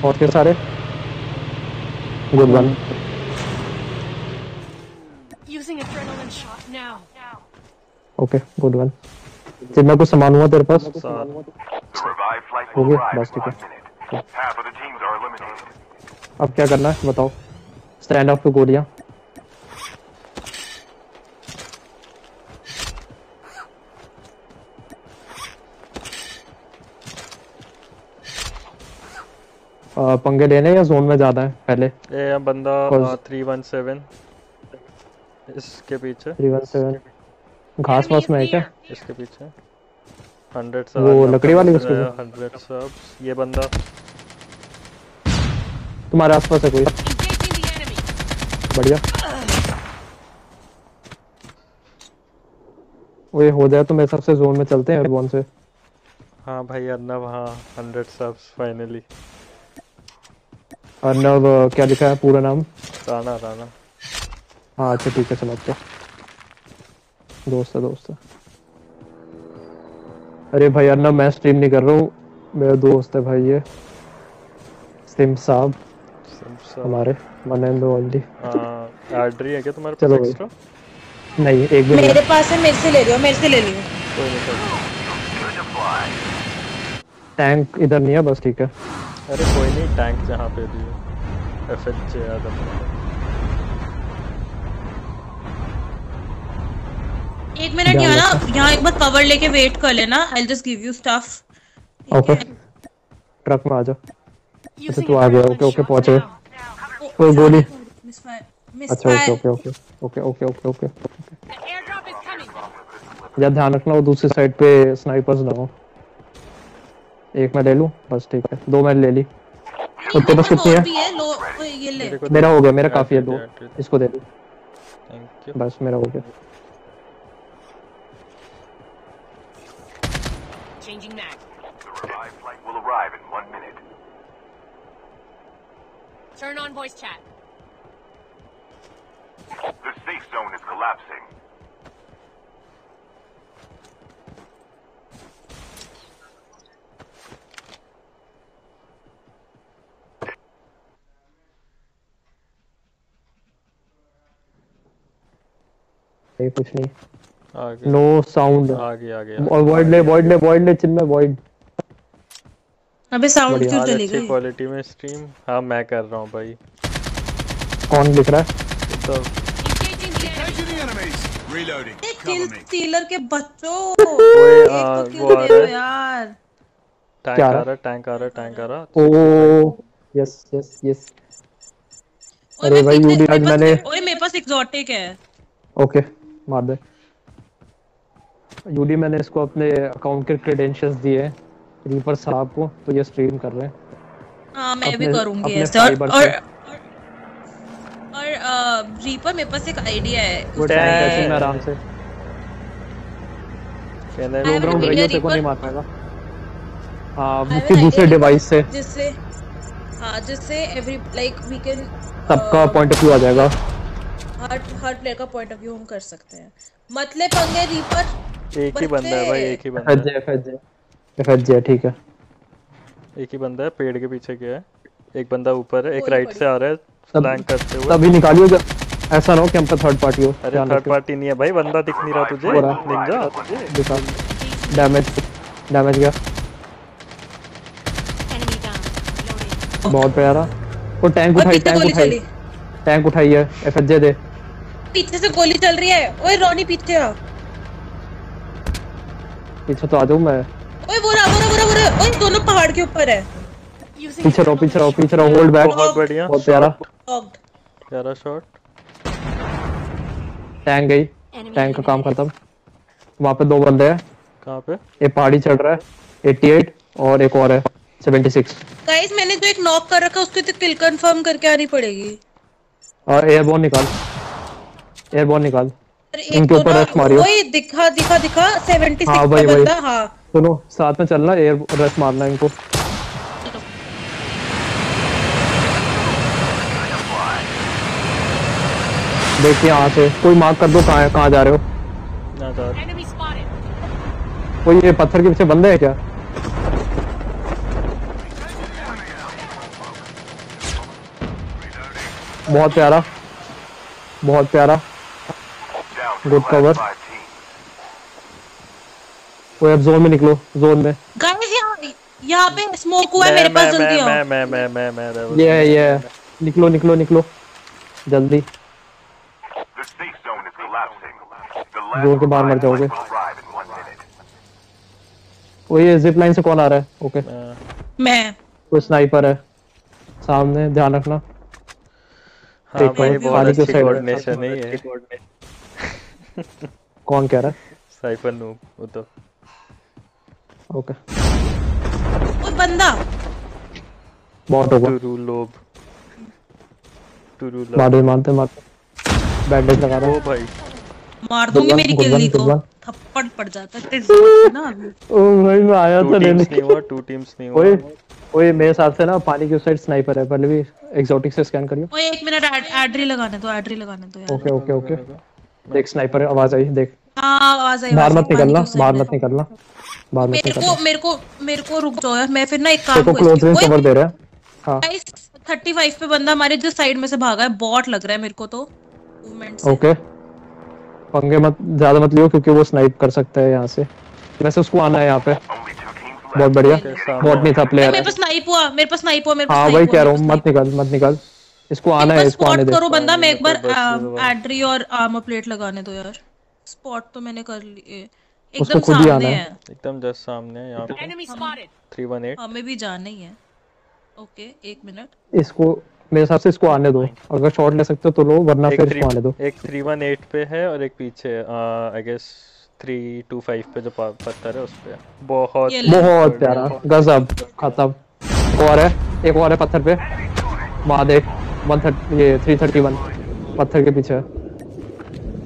और के सारे? Good one. Using adrenaline shot now. Okay, good one. मैं कुछ सामान हुआ तेरे पास हो गया बस ठीक one है minute. Half of the teams are eliminated. अब क्या करना है बताओ स्टैंड अप टू गोलियाँ पंगे लेने या जोन में ज़्यादा है पहले? ये यहाँ बंदा थ्री वन सेवन इसके पीछे। थ्री वन सेवन घास वास में है क्या? इसके पीछे। हंड्रेड वो लकड़ी वाली उसके हंड्रेड सब ये बंदा। तुम्हारे आसपास है कोई. बढ़िया। वो ये हो जाए तो मेरे सबसे जोन में चलते हैं एयरबॉर्न से। हाँ भाई अर्नब हाँ हंड्रेड सब्स फाइनली अर्नव क्या लिखा है? पूरा नाम? राना राना हाँ अच्छा ठीक है समझते दोस्त है दोस्त है। अरे भाई अर्नव मैं स्ट्रीम नहीं कर रहा हूँ। मेरा दोस्त है भाई ये। सिम साहब। हमारे। वन एंड ओनली हाँ एड्री है क्या तुम्हारे चलो पास एक्स्ट्रा नहीं एक भी मेरे पास है मेरे से ले लियो मेरे से ले लियो। कोई नहीं. टैंक इधर नहीं है बस ठीक है। अरे कोई नहीं टैंक जहाँ पे भी है। एफ़ एच जे याद अपना एक मिनट यहाँ ना यहाँ एक बार कवर लेके वेट कर लेना। I will just give you stuff okay truck में आ जाओ। अच्छा तू आ गया। ओके ओके पहुँच गए। Now. वो गोली। मिस फायर मिस अच्छा okay okay okay okay okay okay okay The airdrop is coming. या ध्यान रखना वो दूसरी साइड पे स्नाइपर्स ना हो। एक मैं ले लूँ? बस ठीक है। दो मैं ले ली। तेरे पास कितनी है? मेरा हो गया मेरा काफ़ी है दो। इसको दे बस मेरा हो गया। Turn on voice chat. The safe zone is collapsing. ये कुछ नहीं। आ नो साउंड आ गई आ गई और वॉइड ले वॉइड ले वॉइड ले चिन्ह में वॉइड अबे साउंड क्यों चली अच्छी गई। क्वालिटी में स्ट्रीम हाँ मैं कर रहा हूँ भाई। कौन लिख रहा है? तो. किल स्टीलर के बच्चों। ओए, एक तो वो किल आ दे रहा है। यार। टैंक आ रहा? टैंक आ रहा टैंक आ रहा। ओ यस यस यस अरे भाई, यूडी आज मैंने- ओए मेरे पास एक्सोटिक है। ओके मार दे। यूडी मैंने इसको अपने अकाउंट के क्रेडेंशियल्स दिए रीपर साहब को तो ये स्ट्रीम कर रहे हैं। हाँ मैं भी अपने- करूँगी अपने ऐसे। और और से। और रीपर मेरे पास एक आइडिया है वो टैंक कैसे में आराम से। कहने I have ग्राउंड रही से को नहीं. मार पाएगा हाँ an दूसरे डिवाइस से। जिससे हाँ जिससे एवरी लाइक वी कैन सबका पॉइंट ऑफ़ व्यू आ जाएगा। हर हर प्लेयर का पॉइंट ऑफ़ व्यू हम कर सकते हैं। मतलब पंगे रीपर एक ही बंदा है भाई एक ही बंदा है एफएच एफएच ठीक है। एक ही बंदा है पेड़ के पीछे गया है। एक बंदा ऊपर है एक राइट से आ रहा है फ्लैंक करते हुए। तभी निकालियो जब ऐसा ना हो कि हम पे थर्ड पार्टी हो अरे थर्ड पार्टी नहीं है भाई बंदा दिख नहीं रहा तुझे। निंजा दिखा। डैमेज डैमेज गया. बहुत प्यारा। वो टैंक उठाई टैंक उठाई। चली। टैंक उठाई है एफएच दे। पीछे से गोली चल रही है। ओए रॉनी पीछे आ। पीछे तो आ जाऊँ मैं। ओए वो रहा वो रहा वो रहा वो रहा। ओए दोनों पहाड़ के ऊपर है। पीछे रहो पीछे रहो पीछे रहो होल्ड बैक बहुत बढ़िया। बहुत प्यारा। प्यारा शॉट टैंक गई। टैंक का काम खत्म। वहाँ पे दो बंदे हैं। कहाँ पे? एक पहाड़ी चढ़ रहा है। 88 और एक और है। 76 गाइस मैंने जो एक नॉक कर रखा है उसको तो किल कंफर्म करके आनी पड़ेगी। और एयरबोर्न निकाल। एयरबोर्न निकाल। इनके तो ऊपर रश मारियो। ओए दिखा दिखा दिखा 76 हाँ, वही। बंदा हाँ। सुनो साथ में चलना एयर रश मारना इनको। देखिए यहाँ से कोई मार्क कर दो कहाँ है कहाँ जा रहे हो? कोई ये पत्थर के पीछे बंदे है क्या? बहुत प्यारा बहुत प्यारा। Good cover. कोई अब जोन में निकलो जोन में। गाइस यहाँ यहाँ पे स्मोक हुआ है मेरे पास जल्दी आओ। मैं मैं मैं मैं मैं ये ये निकलो निकलो निकलो। जल्दी। जोन के बाहर मर जाओगे. वो ये जिप लाइन से कौन आ रहा है। ओके मैं- मैं। कोई स्नाइपर है। सामने ध्यान रखना। हाँ भाई बहुत पानी की अच्छी साइड में। कोऑर्डिनेशन है ये। कौन कह रहा साइफर नूब वो तो। ओके। ओए बंदा। बहुत होगा टुरू लोब टुरू लोब बाद में मानते मारते बैंडेज लगा रहा ओ भाई। मार दूँगी मेरी गिल्ली को। थप्पड़ पड़ जाता है तेरे ज़ोर से ना। ओ भाई मैं आया था लेने। टीम्स नहीं हुआ टू टीम्स नहीं हुआ। ओए मेरे हिसाब से ना पानी की उस साइड स्नाइपर है पहले भी एक्सोटिक से स्कैन करियो। ओए एक मिनट एड्री लगाने दो एड्री लगाने दो यार। ओके ओके ओके देख स्नाइपर आवाज़ आई देख। हाँ आवाज़ आई बाहर मत निकलना बाहर मत निकलना बाहर मत निकलना। मेरे को मेरे को रुक जाओ यार मैं फिर ना एक काम देखो क्लोज रेंज कवर दे रहा है। हाँ। थर्टी फाइव पे बंदा हमारे जो साइड में से भागा है बॉट लग रहा है मेरे को तो। मूवमेंट से। ओके पंगे मत ज़्यादा मत लियो क्योंकि वो स्नाइप कर सकता है यहाँ से। वैसे उसको आना है यहाँ पे. बहुत बढ़िया। बॉट नहीं था प्लेयर मेरे पास स्नाइप हुआ मेरे पास स्नाइप हुआ मेरे पास हाँ वही कह रहा हूँ मत निकल मत निकल। इसको आना है इसको आने दे। करो बंदा मैं एक बार। एड्री और आर्मर प्लेट लगाने दो यार। स्पॉट तो मैंने कर लिए एकदम खुद ही आना सामने है। एकदम जस्ट सामने है यहाँ पे. Three one eight. हमें भी जाना ही है। ओके एक मिनट। इसको मेरे हिसाब से इसको आने दो। अगर शॉट ले सकते हो तो लो वरना फिर इसको आने दो। एक थ्री वन एट पे है और एक पीछे I guess three two five पे जो पत्थर है उस पे बहुत बहुत प्यारा। गजब। खत्म। एक और है एक और है पत्थर पे। वहाँ देख वन थर्टी ये थ्री थर्टी वन पत्थर के पीछे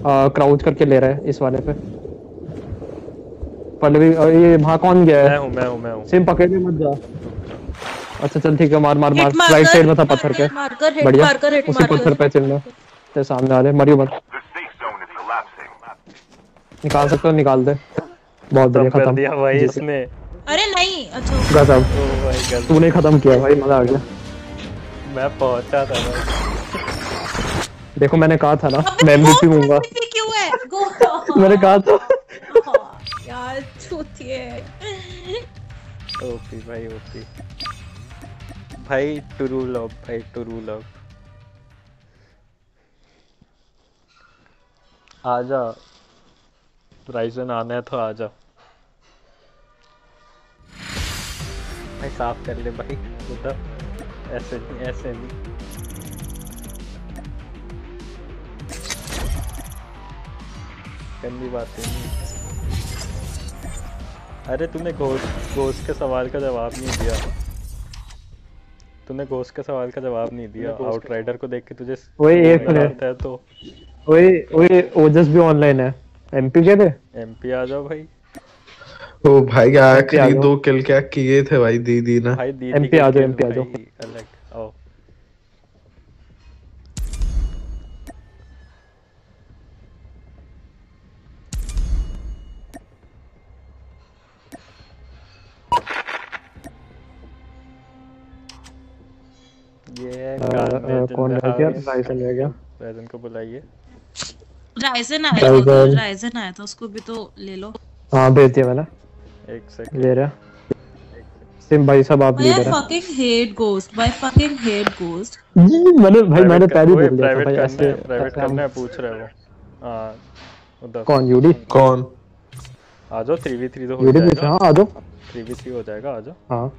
क्राउच करके ले रहा है इस वाले पे। पल्लवी ये वहाँ कौन गया है? मैं है हूँ मैं हूँ मैं हूँ। सिम पकड़ के मत जा। अच्छा चल ठीक है मार मार मार राइट साइड में था पत्थर के। बढ़िया। उसी पत्थर पे चलना। तेरे सामने आ रहे मरियो मत. निकाल सकते हो निकाल दे। बहुत बढ़िया खत्म। दिया भाई इसने। अरे नहीं अच्छा। गजब। ओ भाई गलत तूने खत्म किया भाई मज़ा आ गया। मैं पहुँचा था भाई। देखो मैंने कहा था ना मैं MVP हूँगा। क्यों है? गो मैंने कहा था। यार छूतिए ओपी भाई ओपी भाई टुरू लव भाई टुरू लव आजा। राइजन आना है तो आजा। भाई, साफ़ कर ले भाई, उधर। ऐसे नहीं ऐसे नहीं। गंदी बातें नहीं अरे, तूने घोष घोष के सवाल का जवाब नहीं दिया। तूने गोस्ट के सवाल का जवाब नहीं दिया आउटराइडर को देख के तुझे वही एक मिनट। है तो। वही ओए ओजस भी ऑनलाइन है। एमपी के थे? एमपी आ जाओ भाई। ओ भाई आखिरी दो किल क्या किए थे भाई दीदी ना। भाई दीदी एमपी आ जाओ, एमपी आ जाओ। अलग। ये कौन रह गया. राइसन रह गया। राइजन को बुलाइए। राइजन आया था राइजन आया था उसको भी तो ले लो। हाँ भेज दिया मैंने। एक सेकंड ले रहा। सिम भाई साहब आप लीडर हैं फकिंग हेट घोस्ट भाई फकिंग हेट घोस्ट जी, मैंने भाई मैंने पहले बोल दिया था भाई ऐसे प्राइवेट करना है पूछ रहे हो। हाँ उधर कौन यूडी कौन? आ जाओ थ्री वी थ्री तो हो जाएगा। रहा हाँ आ जाओ। थ्री वी थ्री हो जाएगा आ जाओ। हाँ।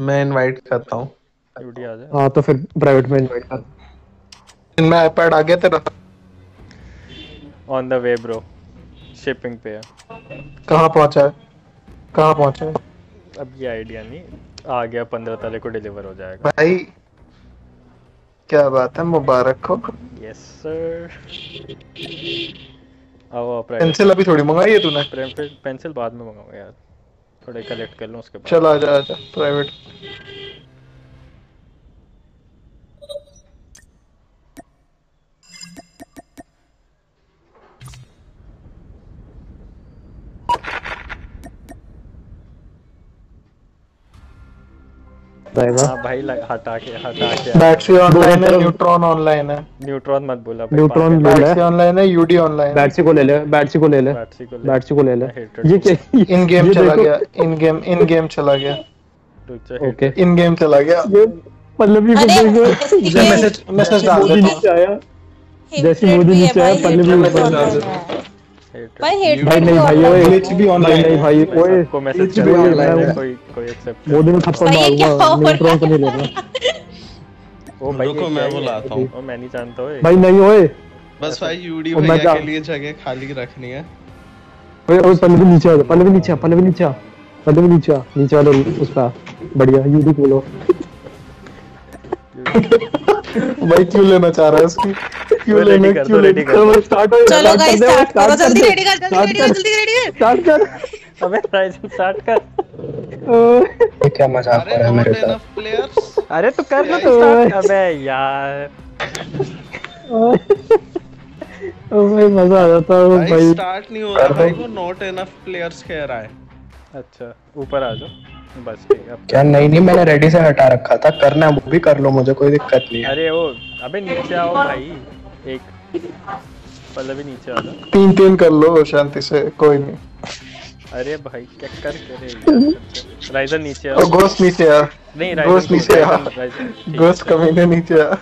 मैं इनवाइट करता हूँ। यूडी आ जाए। हाँ तो फिर प्राइवेट में इनवाइट कर। इनमें आईपैड आ गया तेरा। On the way bro shipping पे है। कहाँ पहुँचा है? कहाँ पहुँचा है? अब ये आइडिया नहीं। आ गया पंद्रह तारीख को डिलीवर हो जाएगा। भाई क्या बात है मुबारक हो। यस सर आओ पेंसिल अभी थोड़ी मंगाई है तूने? पेंसिल बाद में मंगाऊँगा यार। थोड़े कलेक्ट कर लूँ उसके बाद। चल आ जा प्राइवेट जाएगा। हाँ भाई हटा के हटा के। बैटरी ऑनलाइन है न्यूट्रॉन ऑनलाइन है। न्यूट्रॉन मत बोला भाई, न्यूट्रॉन बैटरी ऑनलाइन है यूडी ऑनलाइन है। बैटसी को ले ले बैटसी को ले ले। बैटरी को ले बैटसी ले ये क्या इन गेम चला गया इन गेम इन गेम चला गया। ओके इन गेम चला गया। ये इसके- जैसे मैसेज मैसेज डाल मोदी देता हूँ। नीचे आया जैसे मोदी नीचे आया पल्लवी ऊपर। hated भाई हेट भाई नहीं भाई ओए Glitch भी भाई online नहीं। भाई ओए सबको मैसेज कर मैंने, है। कोई कोई एक्सेप्ट मोदी में थप्पड़ भाई, ये क्या मारूँगा हो न्यूट्रॉन को नहीं ले रहा ओ भाई रुको, मैं है? बुलाता हूँ। ओ मैं नहीं जानता ओए। भाई नहीं ओए। बस भाई यूडी भैया के लिए जगह खाली रखनी है। ओए ओए पल्लवी नीचे आ पल्लवी नीचे पल्लवी नीचे पल्लवी नीचे नीचे वाले उस पे बढ़िया यूडी बोलो भाई क्यों लेना चाह रहा है उसकी? क्यों लेना क्यों लेना? कर। चलो स्टार्ट हो चलो गाइस स्टार्ट करो जल्दी रेडी कर जल्दी रेडी कर जल्दी रेडी कर। स्टार्ट कर। अबे राइजन स्टार्ट कर। ओए, क्या मज़ाक अरे कर रहा है मेरे साथ? अरे तो कर ना तो स्टार्ट अबे यार। ओ भाई मज़ा आ जाता है भाई भाई। स्टार्ट नहीं हो रहा भाई वो नॉट एनफ प्लेयर्स कह रहा है। अच्छा ऊपर आ जाओ। बस ठीक है क्या? नहीं नहीं मैंने रेडी से हटा रखा था। करना है वो भी कर लो मुझे कोई दिक्कत नहीं है। अरे ओ अबे नीचे आओ भाई। एक पल्लवी नीचे आ जाओ। तीन तीन कर लो शांति से कोई नहीं। अरे भाई क्या कर करे राइजन नीचे और आओ गोस्ट नीचे आ। नहीं गोस्ट राइजन नीचे आ। गोस्ट कमीने नीचे आ।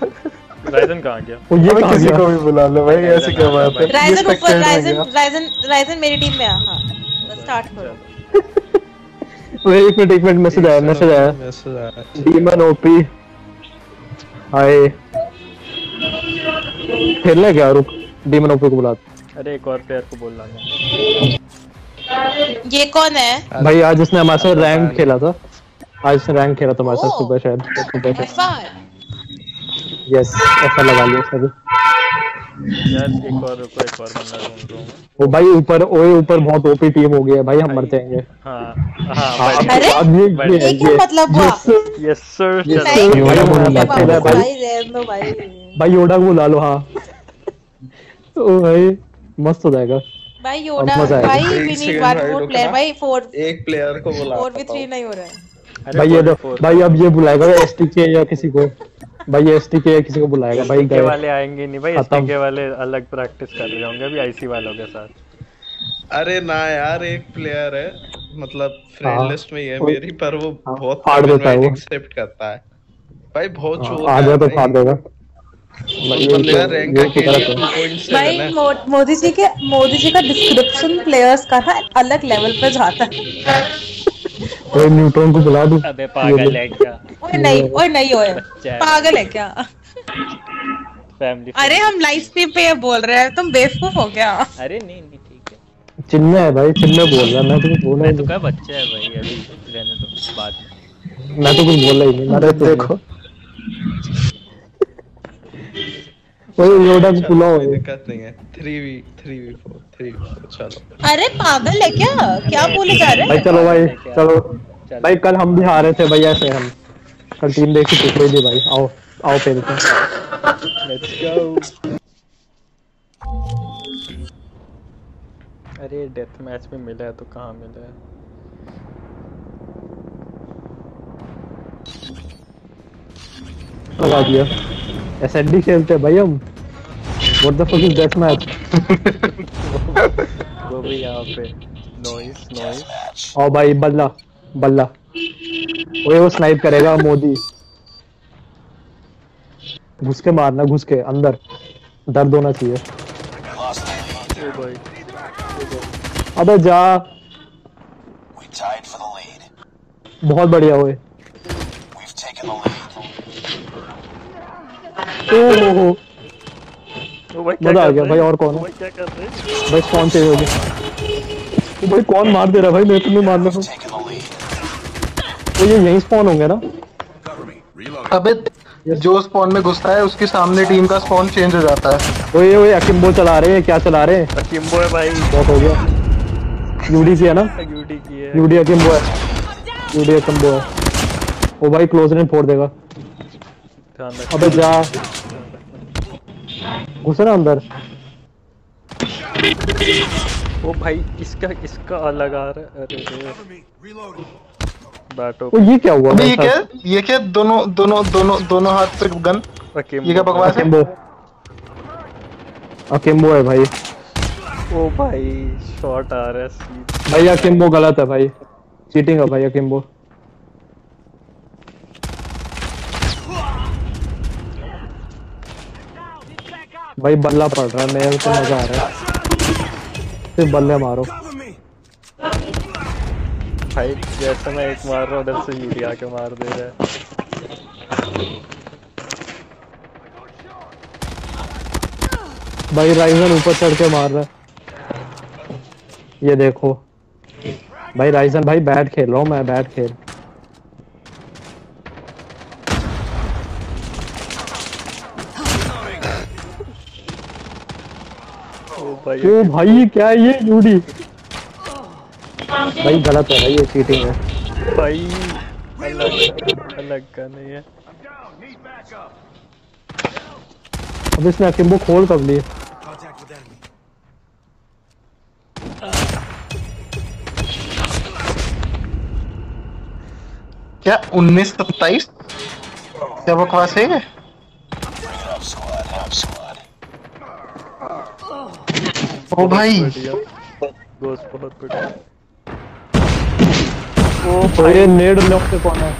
राइजन कहाँ गया? वो ये कहाँ किसी को भी बुला लो भाई ऐसी क्या बात है? राइजन ऊपर राइजन राइजन राइजन मेरी टीम में आ हाँ। स्टार्ट करो। एक मिनट एक मिनट मैसेज आया मैसेज आया डीमन ओपी हाय। खेलना क्या रुक? डीमन ओपी को बुला। अरे एक और प्लेयर को बोल लाना ये कौन है? भाई आज इसने हमारे साथ रैंक खेला था। आज इसने रैंक खेला था हमारे साथ ओह। सुबह शायद। सुबह यस ऐसा लगा लिया सर यार एक और रुको एक और बंदा ढूंढ रहा हूँ। वो भाई ऊपर ओए ऊपर बहुत ओपी टीम हो गई है भाई हम मर जाएँगे हाँ। हाँ हाँ, भाई। अरे? अब ये क्या मतलब हुआ। यस सर चलो। योडा को भाई भाई दो भाई भाई। योडा को बुला लो हाँ। ओ भाई मस्त हो जाएगा। भाई योडा भाई we need one more player भाई 4 एक प्लेयर को बुला 4v3 नहीं हो रहा है। भाई ये दो भाई अब ये बुलाएगा एसटीके या किसी को? भाई एसटीके किसी को बुलाएगा। भाई गए। वाले आएँगे नहीं भाई। एसटीके वाले अलग प्रैक्टिस कर रहे होंगे अभी आईसी वालों के साथ। अरे ना यार एक प्लेयर है मतलब फ्रेंड हाँ। लिस्ट में ही है मेरी पर वो हाँ, बहुत फाड़ देता है एक्सेप्ट करता है। भाई बहुत हाँ, चोर आ है गया तो फाड़ देगा। भाई का है 2.7 भाई है। मोदी जी के मोदी जी का डिस्क्रिप्शन प्लेयर्स का ना अलग लेवल पे जाता है। ओए न्यूट्रॉन को बुला दूँ। अबे पागल है क्या? ओए नहीं ओए नहीं ओए। पागल है क्या? फैमिली अरे हम लाइव स्ट्रीम पे ये बोल रहे हैं तुम बेवकूफ़ हो क्या? अरे नहीं नहीं ठीक है। चिन्ह है भाई चिन्ह बोल रहा मैं तो कुछ बोला ही मैं तो क्या बच्चा है भाई अभी रहने दो बाद में। मैं तो कुछ बोला ही नहीं मैं तो देखो। ओए योडा को दिक्कत नहीं है। 3v 3v4 3v4 चलो। अरे पागल है क्या? क्या बोले जा रहे भाई चलो भाई चलो। भाई कल हम भी हारे थे भाई ऐसे हम। कल टीम देखी थी कोई नहीं भाई। आओ आओ खेलते लेट्स गो अरे डेथ मैच में मिला है तो कहाँ मिला है? लगा दिया। एसएनडी खेलते हैं भाई हम। What the fuck is that match वो भी यहाँ पे नॉइस नॉइस आओ भाई बल्ला बल्ला ओए वो स्नाइप करेगा मोदी घुस के मारना घुस के अंदर। दर्द होना चाहिए। ओ अबे जा. बहुत बढ़िया ओए। ओ हो हो क्या मज़ा आ गया भाई और कौन? है भाई क्या कर रहे हैं? भाई कौन चाहिए होगी? भाई कौन मार दे रहा भाई? मेरे को नहीं मारना। तो lead. तो ये यहीं स्पॉन होंगे ना? अबे जो स्पॉन में घुसता है उसके सामने टीम का स्पॉन चेंज हो जाता है। ओए ओए अकिम्बो चला रहे हैं क्या चला रहे हैं? अकिम्बो है भाई। बहुत हो गया। यूडी की है ना? यूडी की है। यूडी अकिम्बो है। यूडी अकिम्बो है। ओ भाई क्लोज रेंज फोड़ देगा। ध्यान रख अबे जा घुसे ना अंदर ओ भाई इसका इसका अलग आ रहा है अरे बैटो ओ ये क्या हुआ अबे ये क्या ये क्या दोनों दोनों दोनों दोनों हाथ से गन? ये क्या बकवास है? अकिम्बो। है भाई। ओ भाई शॉट आ रहा है भाई अकेम्बो गलत है भाई। चीटिंग है भाई अकिम्बो। भाई बल्ला पड़ रहा है मेरे को मज़ा आ रहा है। सिर्फ़ बल्ले मारो। भाई जैसे मैं एक मार रहा हूँ उधर से यूडी आके मार दे रहा है। भाई राइजन ऊपर चढ़ के मार रहा है। ये देखो। भाई राइजन भाई बैट खेल रहा हूँ मैं बैट खेल। ओ भाई क्या है? ये यूडी भाई गलत है भाई ये चीटिंग है। भाई अलग अलग का नहीं है। अब इसने अकिम्बो खोल कब लिए? क्या उन्नीस सत्ताईस? क्या बकवास है ओ भाई। दोस्त बहुत बढ़िया। तो ये नेड लॉक से कौन है?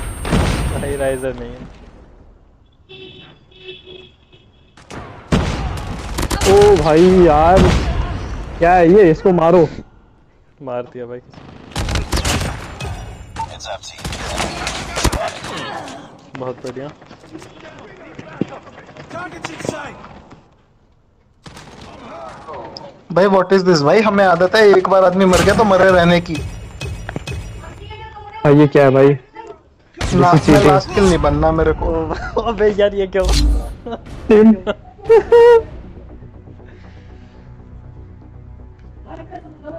भाई राइजर नहीं है। ओ भाई यार क्या है ये? इसको मारो। मार दिया भाई. बहुत बढ़िया। भाई व्हाट इज़ दिस भाई हमें आदत है एक बार आदमी मर गया तो मरे रहने की। भाई ये क्या है भाई? cheating. लास्ट किल नहीं बनना मेरे को। अबे यार ये क्या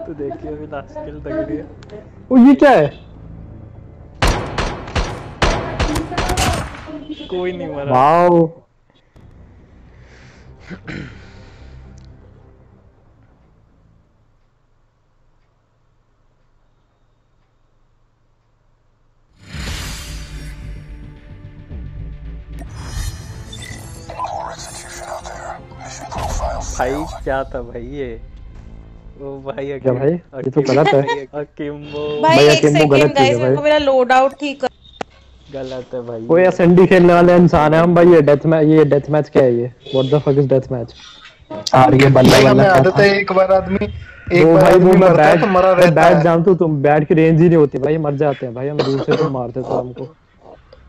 तू देखिए अभी लास्ट किल तक रही है। ओ ये क्या है? कोई नहीं मरा। वाओ। भाई क्या था भाई ये? ओ भाई क्या भाई? ये तो गलत है। अकिम्बो। भाई एक गलत सेकंड है गाइस भाई। मेरे को मेरा लोड आउट ठीक कर गलत है भाई। कोई एसएनडी खेलने वाले इंसान है हम भाई ये डेथ मैच ये डेथ मैच क्या है ये? What the fuck is death match यार ये बल्ला हमें आदत है एक बार आदमी एक वो भाई वो मैं मरता बैट तो मरा रहता बैट है। जानता हूँ तुम बैट की रेंज ही नहीं होती भाई मर जाते हैं भाई हम दूर से तो मारते थे हमको।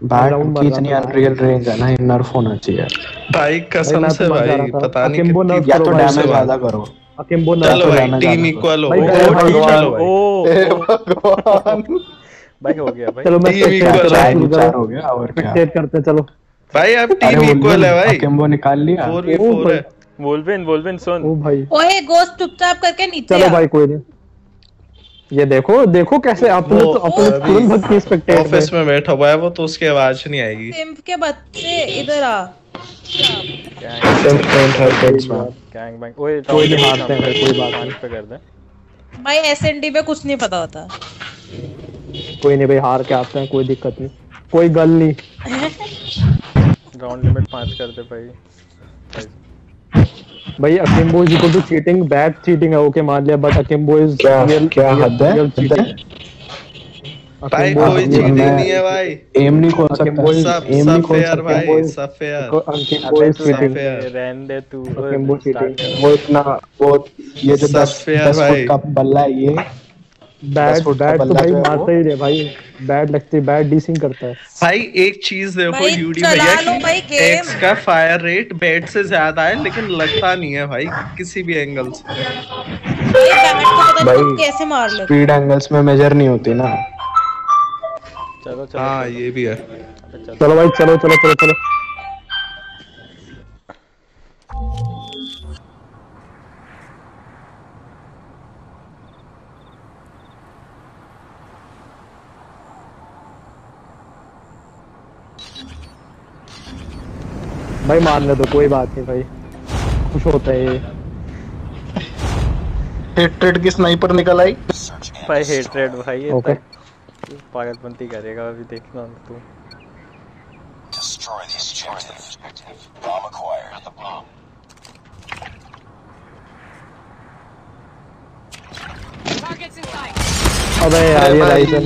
बैट की इतनी। अनरियल रेंज है ना नर्फ होना चाहिए भाई कसम से तो भाई। पता नहीं कितनी या तो भाई, डैमेज। ज़्यादा करो। अकिम्बो चलो नर्फ भाई जाना टीम इक्वल हो। भाई, गया। भाई, ओ, भाई, चलो ओ भाई हे भगवान। भाई हो गया भाई। चलो मैं करना है। हो गया और क्या। करते हैं, चलो। भाई अब टीम इक्वल है भाई। अकेम्बो निकाल लिया। फोर वी ओ फोर भाई। है वोल्विन वोल्विन सुन। ओ भाई। ओए गोस्ट चुपचाप करके नीचे चलो भाई कोई नहीं। ये देखो देखो कैसे अपने तो अपने तुरंत के स्पेक्टेट ऑफ़िस में बैठा हुआ है वो तो उसकी आवाज़ नहीं आएगी सिम्प के बच्चे इधर आ गैंग बैंग ओए कोई नहीं हैं भाई, कोई बात नहीं। पे कर दे भाई एसएनडी पे कुछ नहीं पता होता कोई नहीं भाई हार के आते हैं कोई दिक्कत नहीं कोई गल नहीं राउंड लिमिट पाँच कर दे भाई भाई akimbo is equal to cheating bad cheating है ओके मान लिया बट अकिम्बो इज़ क्या क्या हद है? भाई अकिम्बो कोई चीटिंग नहीं है भाई। एम नहीं खोल सकता। एम नहीं खोल सकता। भाई सब फेयर अकिम्बो इज़ चीटिंग रहने दे तू अकिम्बो चीटिंग वो इतना वो ये जो सब दस fair दस भाई। फुट का बल्ला है ये। बैड बैड तो भाई है मारता ही नहीं भाई। बैड लगती बैड डीसिंग करता है। भाई एक चीज़ देखो यूडी भैया कि एक्स का फायर रेट बेड से ज़्यादा है लेकिन लगता नहीं है भाई किसी भी एंगल से। भाई कैसे मार ले स्पीड एंगल्स में मेजर नहीं होती ना। चलो चलो हाँ ये भी है। चलो भाई चलो चलो चलो चलो। भाई मान ले तो कोई बात नहीं भाई। खुश होता है ये। हेट्रेड की स्नाइपर निकल आई? भाई हेट्रेड भाई ये ओके तक पागलपंती करेगा अभी देखना तू। Destroy the objective. Bomb acquired. Targets in sight. अबे यार ये राइजन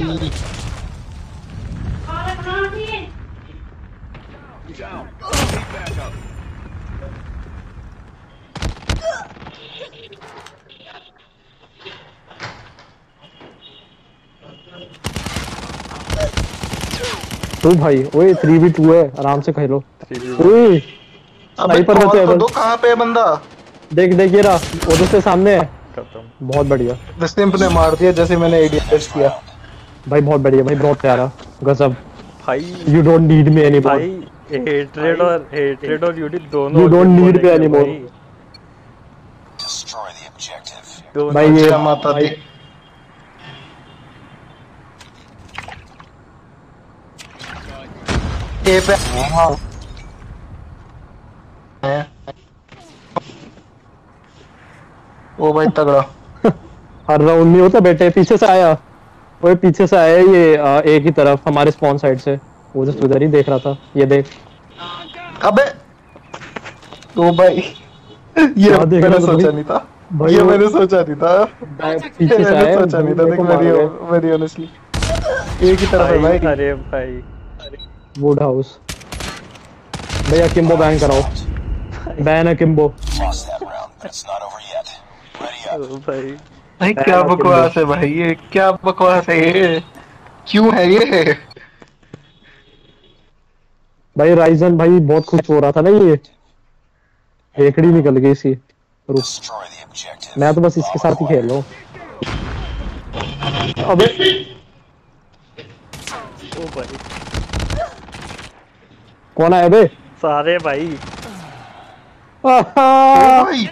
तू भाई ओए 3v2 है आराम से खेलो ओए स्नाइपर बचे तो दो कहाँ पे है बंदा? देख देख ये रहा उधर से सामने है। खत्म। बहुत बढ़िया। सिम्प ने मार दिया जैसे मैंने एडिया टेस्ट किया। भाई बहुत बढ़िया भाई बहुत प्यारा। गजब। भाई you don't need me any भाई हेट्रेड और हेट्रेड और यूडी दोनों You don't बोले need me कि anymore. भाई, ये माता दी। ए पे हाँ ओ भाई तगड़ा। हर राउंड नहीं होता बेटे पीछे से आया। ओए पीछे से आया ये आ, एक ही तरफ़ हमारे स्पॉन साइड से। वो जो उधर ही देख रहा था। ये देख। अबे तो भाई। ये मैंने सोचा नहीं था। भाई ये मैंने सोचा नहीं था। पीछे से आया सोचा नहीं था। देख मार वेरी वेरी ऑनेस्टली एक ही तरफ़ है भाई। अरे भाई। वुड हाउस भैया किम्बो बैन कराओ। बैन है किम्बो भाई भाई क्या बकवास है भाई ये क्या बकवास है ये? क्यों है ये? भाई राइजन भाई बहुत खुश हो रहा था ना ये। हेकड़ी निकल गई इसकी. मैं तो बस इसके साथ ही खेल रहा हूँ। अबे। ओ भाई। कौन आया बे सारे भाई। भाई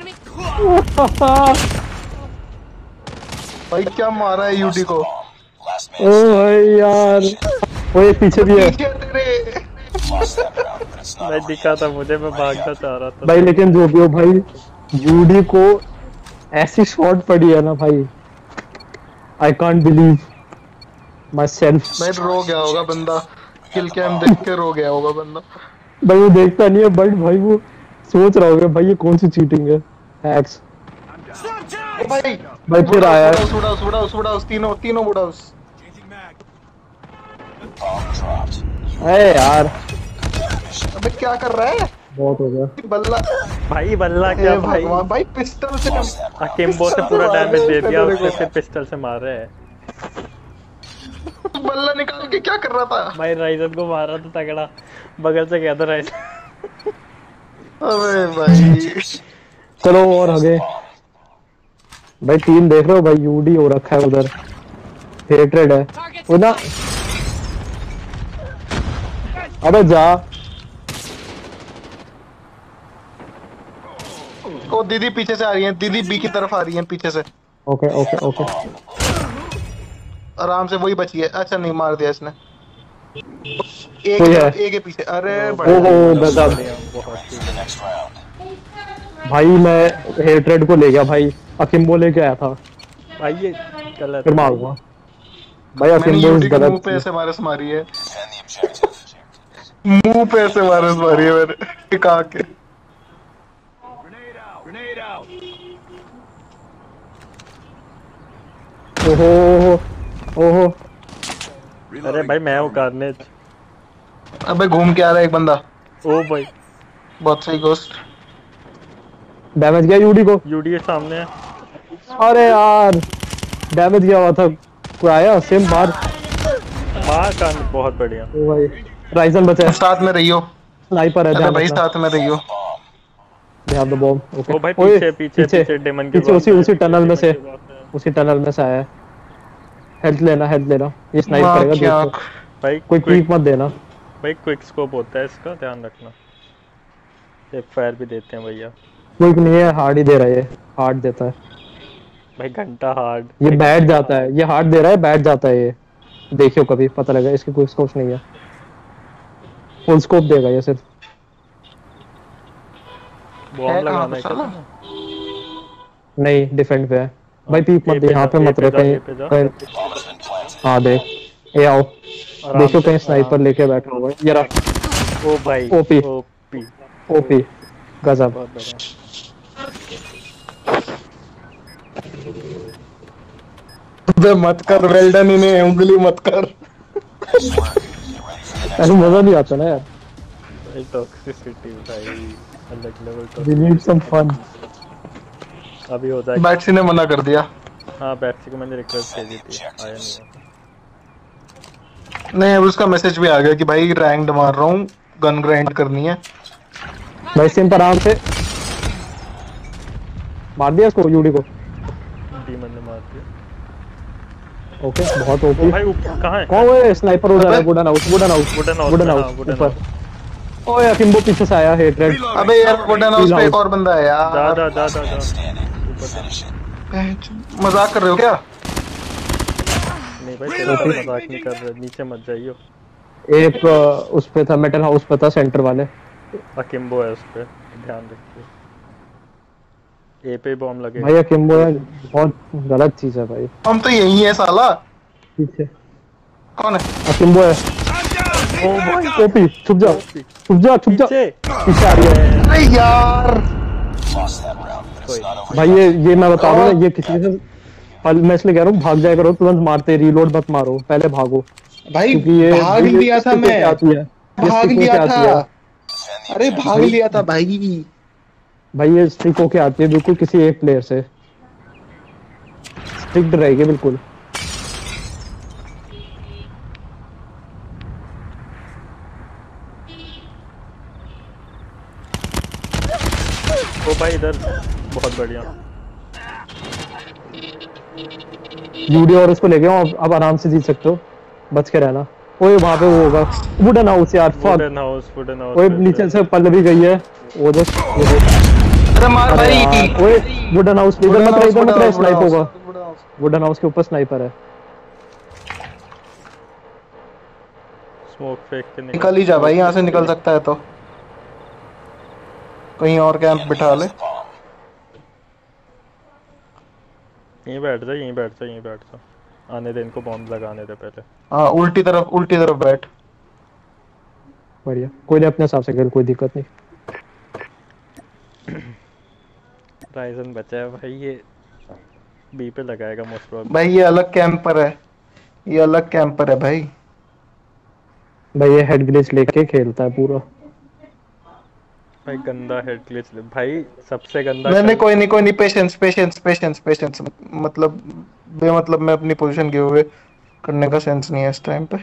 भाई क्या मारा है यूटी को? ओ भाई यार। वो ये पीछे भी है। मैं दिखा था मुझे मैं भागना चाह रहा था। भाई लेकिन जो भी हो भाई यूडी को ऐसी शॉट पड़ी है ना भाई। I can't believe myself भाई रो गया होगा बंदा। किल कैम देख के रो गया होगा बंदा। भाई वो देखता नहीं है बट भाई वो सोच रहा होगा भाई ये कौन सी चीटिंग है? हैक्स ओ भाई भाई फिर आया। वुड हाउस वुड हाउस तीनों तीनों Bomb dropped. अरे यार। अबे क्या कर रहा है? बहुत हो गया। बल्ला। भाई बल्ला क्या भाई? भाई पिस्टल से कम अकिम्बो से पूरा डैमेज दे दिया हैं उससे फिर पिस्टल से मार रहे हैं। बल्ला निकाल के क्या कर रहा था? भाई राइजन को मारा तो तगड़ा। बगल से गया था राइजन। अबे भाई। चलो और आगे। भाई टीम देख रहे हो भाई? यूडी हो रखा है उधर। हेट्रेड है। वो ना अबे जा। ओ दीदी पीछे से आ रही है। दीदी बी की तरफ़ आ रही है पीछे से। ओके ओके ओके आराम से वही बची है। अच्छा नहीं मार दिया इसने। एक है? एक के पीछे। अरे ओ बड़े हो. भाई मैं हेट्रेड को ले गया भाई। अकिम्बो लेके आया था। भाई ये गलत फिर मारूँगा भाई अकिम्बो यूटी इज़ मुँह गलत पे ऐसे मारे मारी है. मुँह पे ऐसे वायरस मारी है मैंने टिका के। ओहो ओहो। अरे भाई मैं हूँ कार्नेज अबे घूम के आ रहा है एक बंदा। ओ भाई। बहुत सही गोस्ट डैमेज गया यूडी को? यूडी के सामने है। अरे यार डैमेज गया हुआ था। कोई आया? सेम बार माँ का बहुत बढ़िया। ओ भाई राइजन बचा है। साथ में रहियो स्नाइपर है अरे भाई साथ में रहियो they have the bomb okay ओ भाई पीछे पीछे पीछे डेमन के पीछे उसी उसी टनल में से उसी टनल में से आया। है हेल्थ लेना हेल्थ लेना। ये स्नाइप करेगा देखो। भाई कोई क्विक मत देना। भाई क्विक स्कोप होता है इसका ध्यान रखना। एक फायर भी देते हैं भैया। क्विक नहीं है हार्ड ही दे रहा है ये हार्ड देता है। भाई घंटा हार्ड ये बैठ जाता है ये हार्ड दे रहा है बैठ जाता है ये। देखियो कभी पता लगा इसकी कोई स्कोप नहीं है। फुल स्कोप देगा ये सिर्फ़। बॉम्ब लगाना है नहीं डिफेंड पे है। भाई पीक मत यहाँ पे मत जा, कहीं। हाँ देख ये आओ। देखो कहीं स्नाइपर लेके बैठा हुआ है। ये रहा ओ भाई ओपी। ओपी। ओपी। गजब। अबे मत कर वेल्डन इन्हें उंगली मत कर। ऐसे मज़ा नहीं आता ना यार। टॉक्सिसिटी भाई। अलग level toxicity we need some fun अभी हो जाएगा बैटसी ने मना कर दिया। हाँ बैटसी को मैंने रिक्वेस्ट भेजी थी। आया नहीं नहीं अब उसका मैसेज भी आ गया कि भाई रैंक्ड मार रहा हूँ गन ग्राइंड करनी है। भाई सिम पर आराम से मार दिया इसको यूडी को। डीमन ने मार दिया। ओके बहुत ओपी भाई ऊपर कहाँ है? कौन है? स्नाइपर हो जा रहा है wooden house wooden house wooden house wooden हाँ, हाउस ऊपर। ओए अकिम्बो पीछे से आया हेटरेड अबे यार वुडन हाउस पे एक और बंदा है यार। जा जा जा जा। मज़ाक कर रहे हो क्या? नहीं भाई तेरा तो मज़ाक नहीं कर रहे नीचे मत जाइयो। एक उस पे था मेटल हाउस पे था सेंटर वाले। अकिम्बो है उस पे ध्यान रखिए ए पे बॉम्ब लगे। भाई अकिम्बो है बहुत गलत चीज़ है भाई। हम तो यही है साला। पीछे। कौन है? अकिम्बो है। ओ भाई ओपी छुप जा छुप जा छुप जा पीछे। पीछे आ रही है। अरे यार। भाई ये ये मैं बता रहा हूँ ये किसी से पल- मैं इसलिए कह रहा हूँ भाग जाया करो तुरंत मारते रिलोड मत मारो पहले भागो। भाई भाग लिया था मैं। भाग लिया था। अरे भाग लिया था भाई। भाई ये स्टिक होके आती है बिल्कुल किसी एक प्लेयर से। स्टिक रहेगी बिल्कुल ओ भाई इधर बहुत बढ़िया। यूडी और उसको लेके आओ अब, अब आराम से जीत सकते हो। बच के रहना। ओए वहाँ पे वो होगा। वुडन हाउस यार fuck wooden house wooden house ओए नीचे से पल भी गई है। वो जस्ट अरे मार भाई। ओए वुडन हाउस इधर मत रहे इधर मत रहे house, स्नाइप होगा। वुडन हाउस के ऊपर स्नाइपर है। स्मोक फेंक के निकल। निकल ही जा भाई यहाँ से निकल सकता है तो। कहीं और कैंप बिठा ले। यहीं बैठ जा यहीं बैठ जा यहीं बैठ जा। आने दे इनको बॉम्ब लगाने दे पहले। हाँ उल्टी तरफ़ उल्टी तरफ़ बैठ। बढ़िया। कोई नहीं अपने हिसाब से खेल कोई दिक्कत नहीं। राइजन बचा है भाई ये बी पे लगाएगा मोस्ट प्रॉब्लम भाई ये अलग कैंपर है। ये अलग कैंपर है भाई। भाई ये हेड ग्लिच लेके खेलता है पूरा। भाई गंदा हेड ग्लिच भाई सबसे गंदा नहीं नहीं कोई नहीं कोई नहीं पेशेंस पेशेंस पेशेंस पेशेंस मतलब बेमतलब में अपनी पोजीशन गिव हुए करने का सेंस नहीं है इस टाइम पे।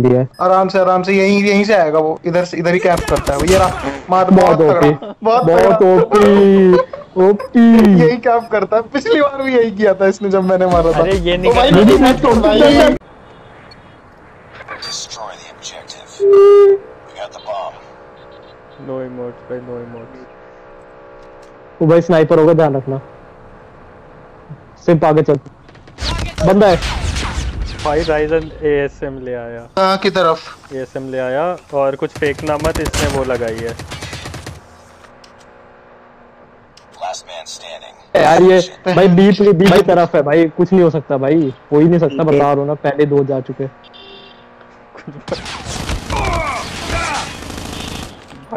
दिया आराम से आराम से यहीं यहीं से आएगा वो। इधर से इधर ही कैंप करता है वो। ये रहा मार बहुत ओपी बहुत ओपी ओपी। यही कैंप करता है। पिछली बार भी यही किया था इसने जब मैंने मारा था। अरे ये निकल मेरी नेट तोड़ नो इमोट्स भाई नो इमोट्स वो भाई स्नाइपर होगा ध्यान रखना। सिर्फ़ आगे चल। बंदा है। भाई राइजन एएसएम ले आया। कहाँ की तरफ़। एएसएम ले आया और कुछ फेंकना मत इसने वो लगाई है. यार ये भाई बी पे बी की तरफ़ है भाई कुछ नहीं हो सकता भाई। हो ही नहीं सकता बता रहा हूँ ना पहले दो जा चुके।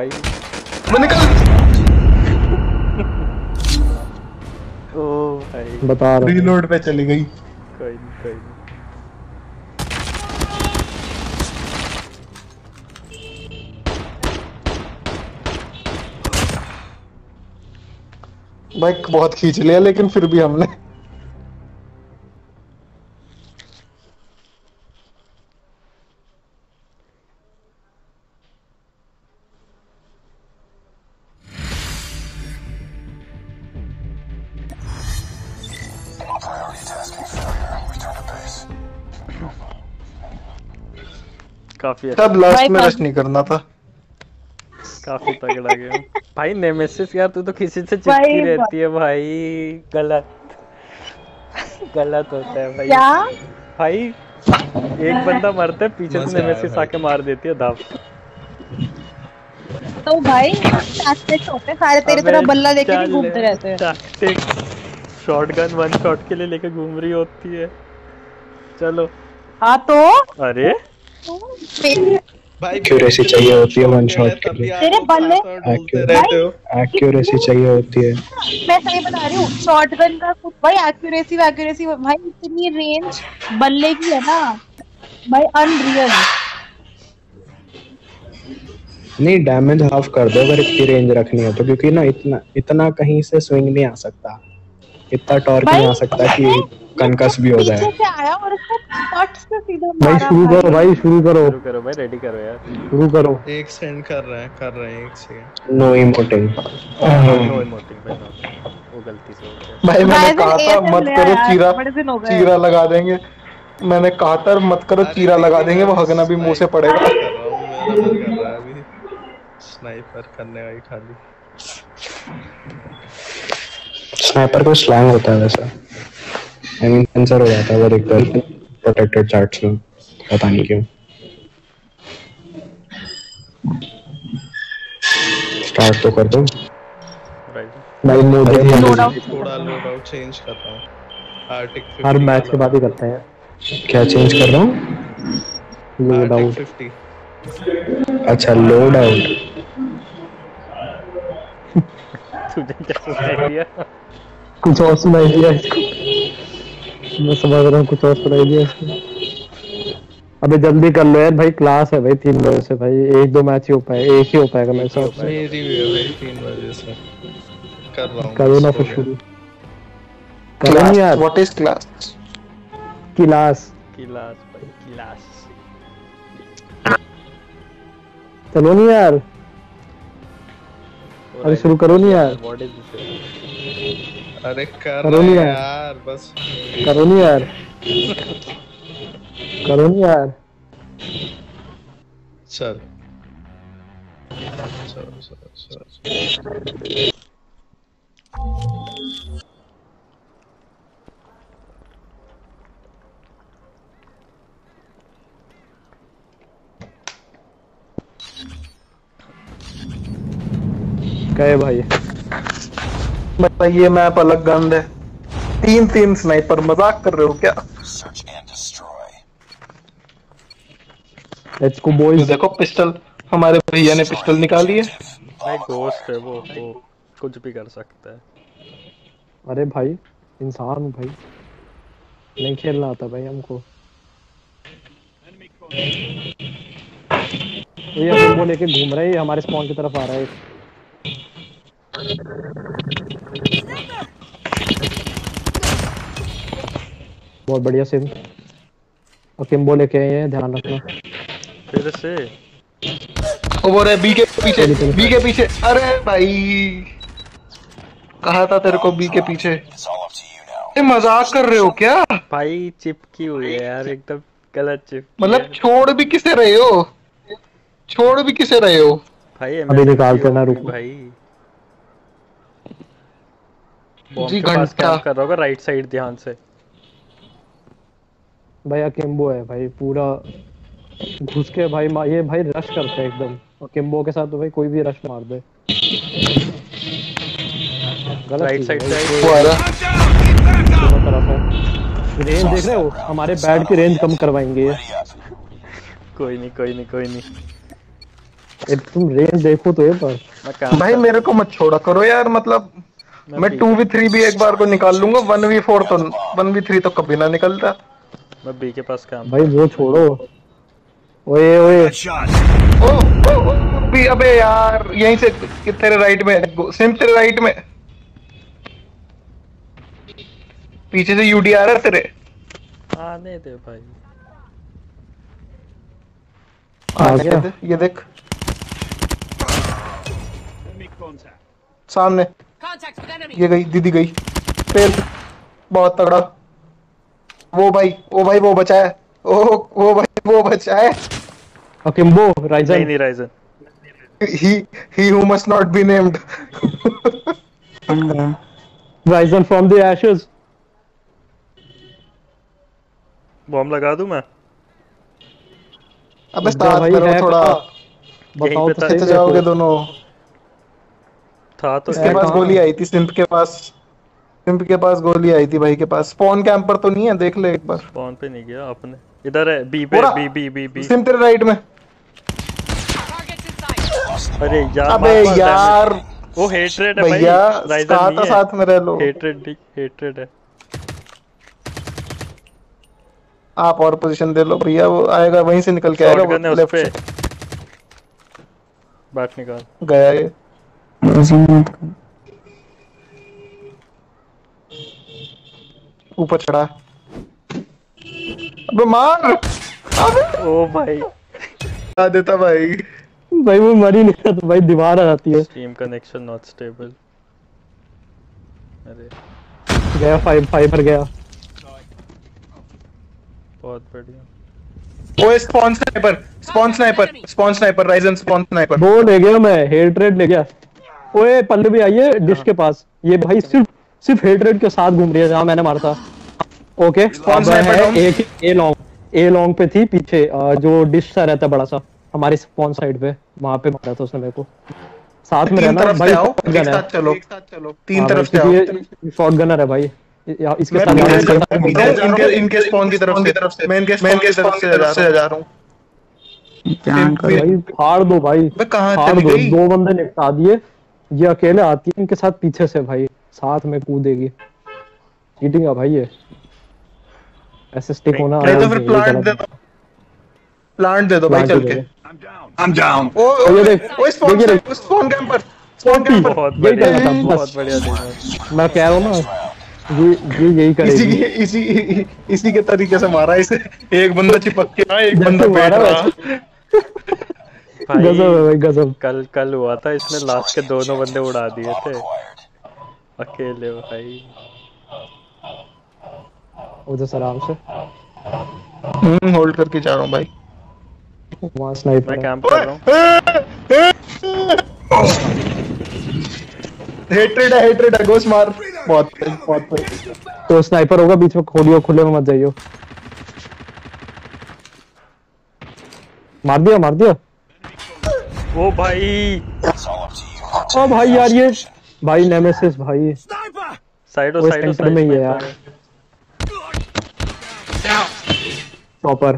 भाई। मैं निकल। ओ भाई। बता रहा रीलोड पे चली गई। कोई नहीं कोई नहीं। बाइक बहुत खींच लिया लेकिन फिर भी हमने काफ़ी तब लास्ट में रश नहीं करना था। काफ़ी तगड़ा गया भाई नेमेसिस यार तू तो किसी से चिपकी रहती है भाई। गलत। गलत होता है भाई। क्या? भाई एक बंदा मरता है पीछे से नेमेसिस आके मार देती है धाप तो भाई टैक्टिक्स होते सारे तेरी तरह बल्ला लेके नहीं घूमते रहते हैं। टैक्टिक शॉटगन वन शॉट के लिए लेके घूम रही होती है। चलो। हाँ तो? अरे? Accuracy चाहिए होती है one shot के लिए। तेरे बल्ले- password बोलते रहते हो एक्यूरेसी चाहिए होती है। मैं सही बता रही हूँ शॉटगन का कुछ भाई एक्यूरेसी एक्यूरेसी भाई इतनी रेंज बल्ले की है ना भाई अनरियल नहीं डैमेज हाफ़ कर दो अगर इतनी रेंज रखनी है तो क्योंकि ना इतना इतना कहीं से स्विंग नहीं आ सकता। इतना टॉर्क नहीं आ सकता कि कंकस भी हो पीछे जाए। से आया और उसको पट से सीधा भाई शुरू करो भाई। शुरू करो। शुरू करो भाई रेडी करो यार। शुरू करो। एक सेंड कर रहे हैं कर रहे हैं एक second. No emoting no emoting भाई वो गलती से हो गया। भाई मैंने कहा था मत करो चीरा। चीरा लगा देंगे। मैंने कहा था मत करो चीरा लगा देंगे वो हगना भी मुँह से पड़ेगा। कर रहा मेरा मन कर रहा अभी। स्नाइपर करने ही खाली। स्नाइपर को स्लैंग होता है वैसे। आई मीन सेंसर हो जाता है वो देखकर प्रोटेक्टेड चार्ट्स में पता नहीं क्यों। स्टार्ट तो कर दो। भाई आउट थोड़ा लोड आउट चेंज कर रहा हूँ। आर्टिक हर मैच के बाद ही करते हैं। क्या चेंज कर रहा हूँ? लोड आउट 50 अच्छा लोड आउट तुझे क्या सुनाई दिया कुछ और सुनाई दिया? इसको मैं समझ रहा हूँ कुछ और सुनाई दिया। इसको अबे जल्दी कर लो यार भाई क्लास है भाई तीन बजे से भाई। एक दो मैच ही हो पाए एक ही हो पाएगा मेरे हिसाब से मेरी भी है भाई तीन बजे से। कर रहा हूँ करो ना फिर शुरू। करो नहीं यार। What is class class class भाई किलास चलो नहीं यार। अरे शुरू करो नहीं यार व्हाट इज़ दिस। अरे कर करो नहीं यार। यार बस। करो नहीं यार। करो नहीं यार चल चल चल चल। कहे भाई। भाई ये मैप अलग गंद है। तीन तीन स्नाइपर मज़ाक कर रहे हो क्या? लेट्स गो बॉयज़ देखो पिस्टल हमारे भैया ने पिस्टल निकाली है भाई घोस्ट है वो वो कुछ भी कर सकता है। अरे भाई इंसान हूँ भाई। नहीं खेलना आता भाई हमको। तो ये वो लेके घूम रहा है हमारे स्पॉन की तरफ़ आ रहा है। बहुत बढ़िया सिम। और किम्बो लेके आए हैं ध्यान रखना। फिर से। वो बोल रहे बी के पीछे बी के पीछे। अरे भाई कहा था तेरे को बी के पीछे? ये मज़ाक कर रहे हो क्या? भाई चिपकी हुई है यार एकदम गलत चिप मतलब छोड़ भी किसे रहे हो? छोड़ भी किसे रहे हो? भाई अभी निकाल निकालते ना, रुको। भाई। बॉम्ब जी, के पास घंटा। कैंप कर रहा होगा राइट साइड ध्यान से। भैया किम्बो है भाई पूरा घुस के भाई ये भाई रश करते हैं एकदम। और किम्बो के साथ तो भाई कोई भी रश मार दे। राइट साइड से वो आ रहा दोनों तरफ़ है रेंज देख रहे हो हमारे बैट की रेंज कम करवाएँगे ये। कोई नहीं कोई नहीं कोई नहीं। तुम रेंज देखो तो ये पर। भाई मेरे को मत छोड़ा करो यार मतलब मैं टू वी थ्री भी एक बार को निकाल लूँगा वन वी फोर तो वन वी थ्री तो कभी ना निकलता। मैं बी के पास काम भाई वो छोड़ो। ओए ओए। ओ, ओ, ओ भी अबे यार यहीं से तेरे राइट में सिम तेरे राइट में। पीछे से यूडी आ रहा है तेरे। आने दे भाई। आ ये गया। ये देख। सामने. ये गई दीदी गई। फेल बहुत तगड़ा। वो भाई वो भाई वो बचा है। ओ वो भाई वो बचा है। अकिम्बो नहीं राइजन नहीं Risen he he who must not be named. Risen from the ashes bomb लगा दूँ मैं? अबे स्टार्ट करो थोड़ा। बताओ तो कैसे जाओगे दोनों? था तो इसके पास गोली आई थी सिंप के पास सिंप के पास गोली आई थी भाई के पास। स्पॉन कैंपर तो नहीं है देख ले एक बार। स्पॉन पे नहीं गया अपने। इधर है बी पे B B B B simp तेरे राइट में. अरे यार अबे यार वो हेट्रेड है भाई। भैया नहीं है। साथ में रह लो। हेट्रेड हेट्रेड है। आप और पोजीशन दे लो भैया वो आएगा वहीं से निकल के आएगा है लेफ़्ट बैट निकाल। गया ये। ऊपर चढ़ा। अबे मार। अबे। ओ भाई। आ देता भाई। भाई वो मर ही नहीं रहा तो भाई दीवार आ जाती है। स्ट्रीम कनेक्शन नॉट स्टेबल अरे। गया फाइव फाइबर गया। बहुत बढ़िया। ओए spawn sniper spawn sniper spawn sniper Risen spawn sniper दो ले गया मैं हेड रेड ले गया। ओए पल्ले भी आई है डिश के पास ये भाई सिर्फ़ सिर्फ़ हेड रेड के साथ घूम रही है जहाँ मैंने मारा था। ओके अब है एक ए लॉन्ग ए लॉन्ग पे थी पीछे जो डिश सा रहता है बड़ा सा हमारे स्पॉन साइड पे वहाँ पे मारा था उसने मेरे को। साथ में तीन रहना तरफ़ भाई से आओ shotgun एक है। साथ चलो। एक साथ चलो। तीन हाँ तरफ़ से शॉर्ट गनर है भाई इसके साथ इनके इनके स्पॉन की तरफ़ से तरफ़ से मैं इनके मैं इनके तरफ़ से जा रहा हूँ। भाई फाड़ दो भाई कहाँ दो बंदे निपटा दिए। ये अकेले आती है इनके साथ पीछे से भाई साथ में कूदेगी। चीटिंग है भाई ये। ऐसे स्टिक होना नहीं तो फिर है, प्लांट दे दो। प्लांट दे दो भाई चल ही के। दे I'm down. ओ ये देख, ओ spawn. Spawn camper spawn camper बहुत बढ़िया बहुत बढ़िया मैं कह रहा हूँ ना ये ये यही इसी करेगी के इसी इसी के तरीके से मारा इसे। एक बंदा चिपक के रहा एक बंदा बैठ मारा रहा। गजब है भाई गजब। कल कल हुआ था इसने लास्ट के दोनों बंदे उड़ा दिए थे। अकेले भाई। उधर से आराम से। हम्म होल्ड करके जा रहा हूँ भाई। वहाँ मैं स्नाइपर है। कैंप कर रहा हूँ। हेट्रेड है हेट्रेड है गोश मार। बहुत बहुत तो स्नाइपर होगा बीच में खोलियो खुले में मत जाइयो। मार दिया मार दिया। ओ भाई। ओ भाई यार ये भाई नेमेसिस भाई। साइड साइड सेंटर में ही है यार प्रॉपर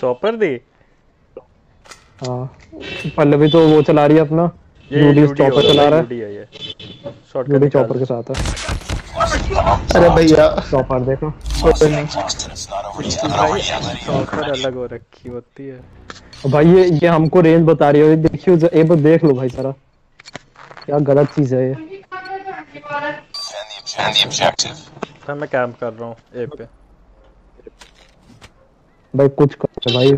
चॉपर दे। हाँ। पल्लवी तो वो चला रही है अपना। यूडी चॉपर चला रहा है। यूडी है ये। शॉट यूडी चॉपर के साथ है। अरे भैया। चॉपर देखो। चॉपर अलग हो रखी होती है। भाई ये ये हमको रेंज बता रही है। ये देखियो एक बार देख लो भाई सारा। क्या गलत चीज़ है ये। मैं कैंप कर रहा हूँ ए पे। भाई कुछ कर भाई.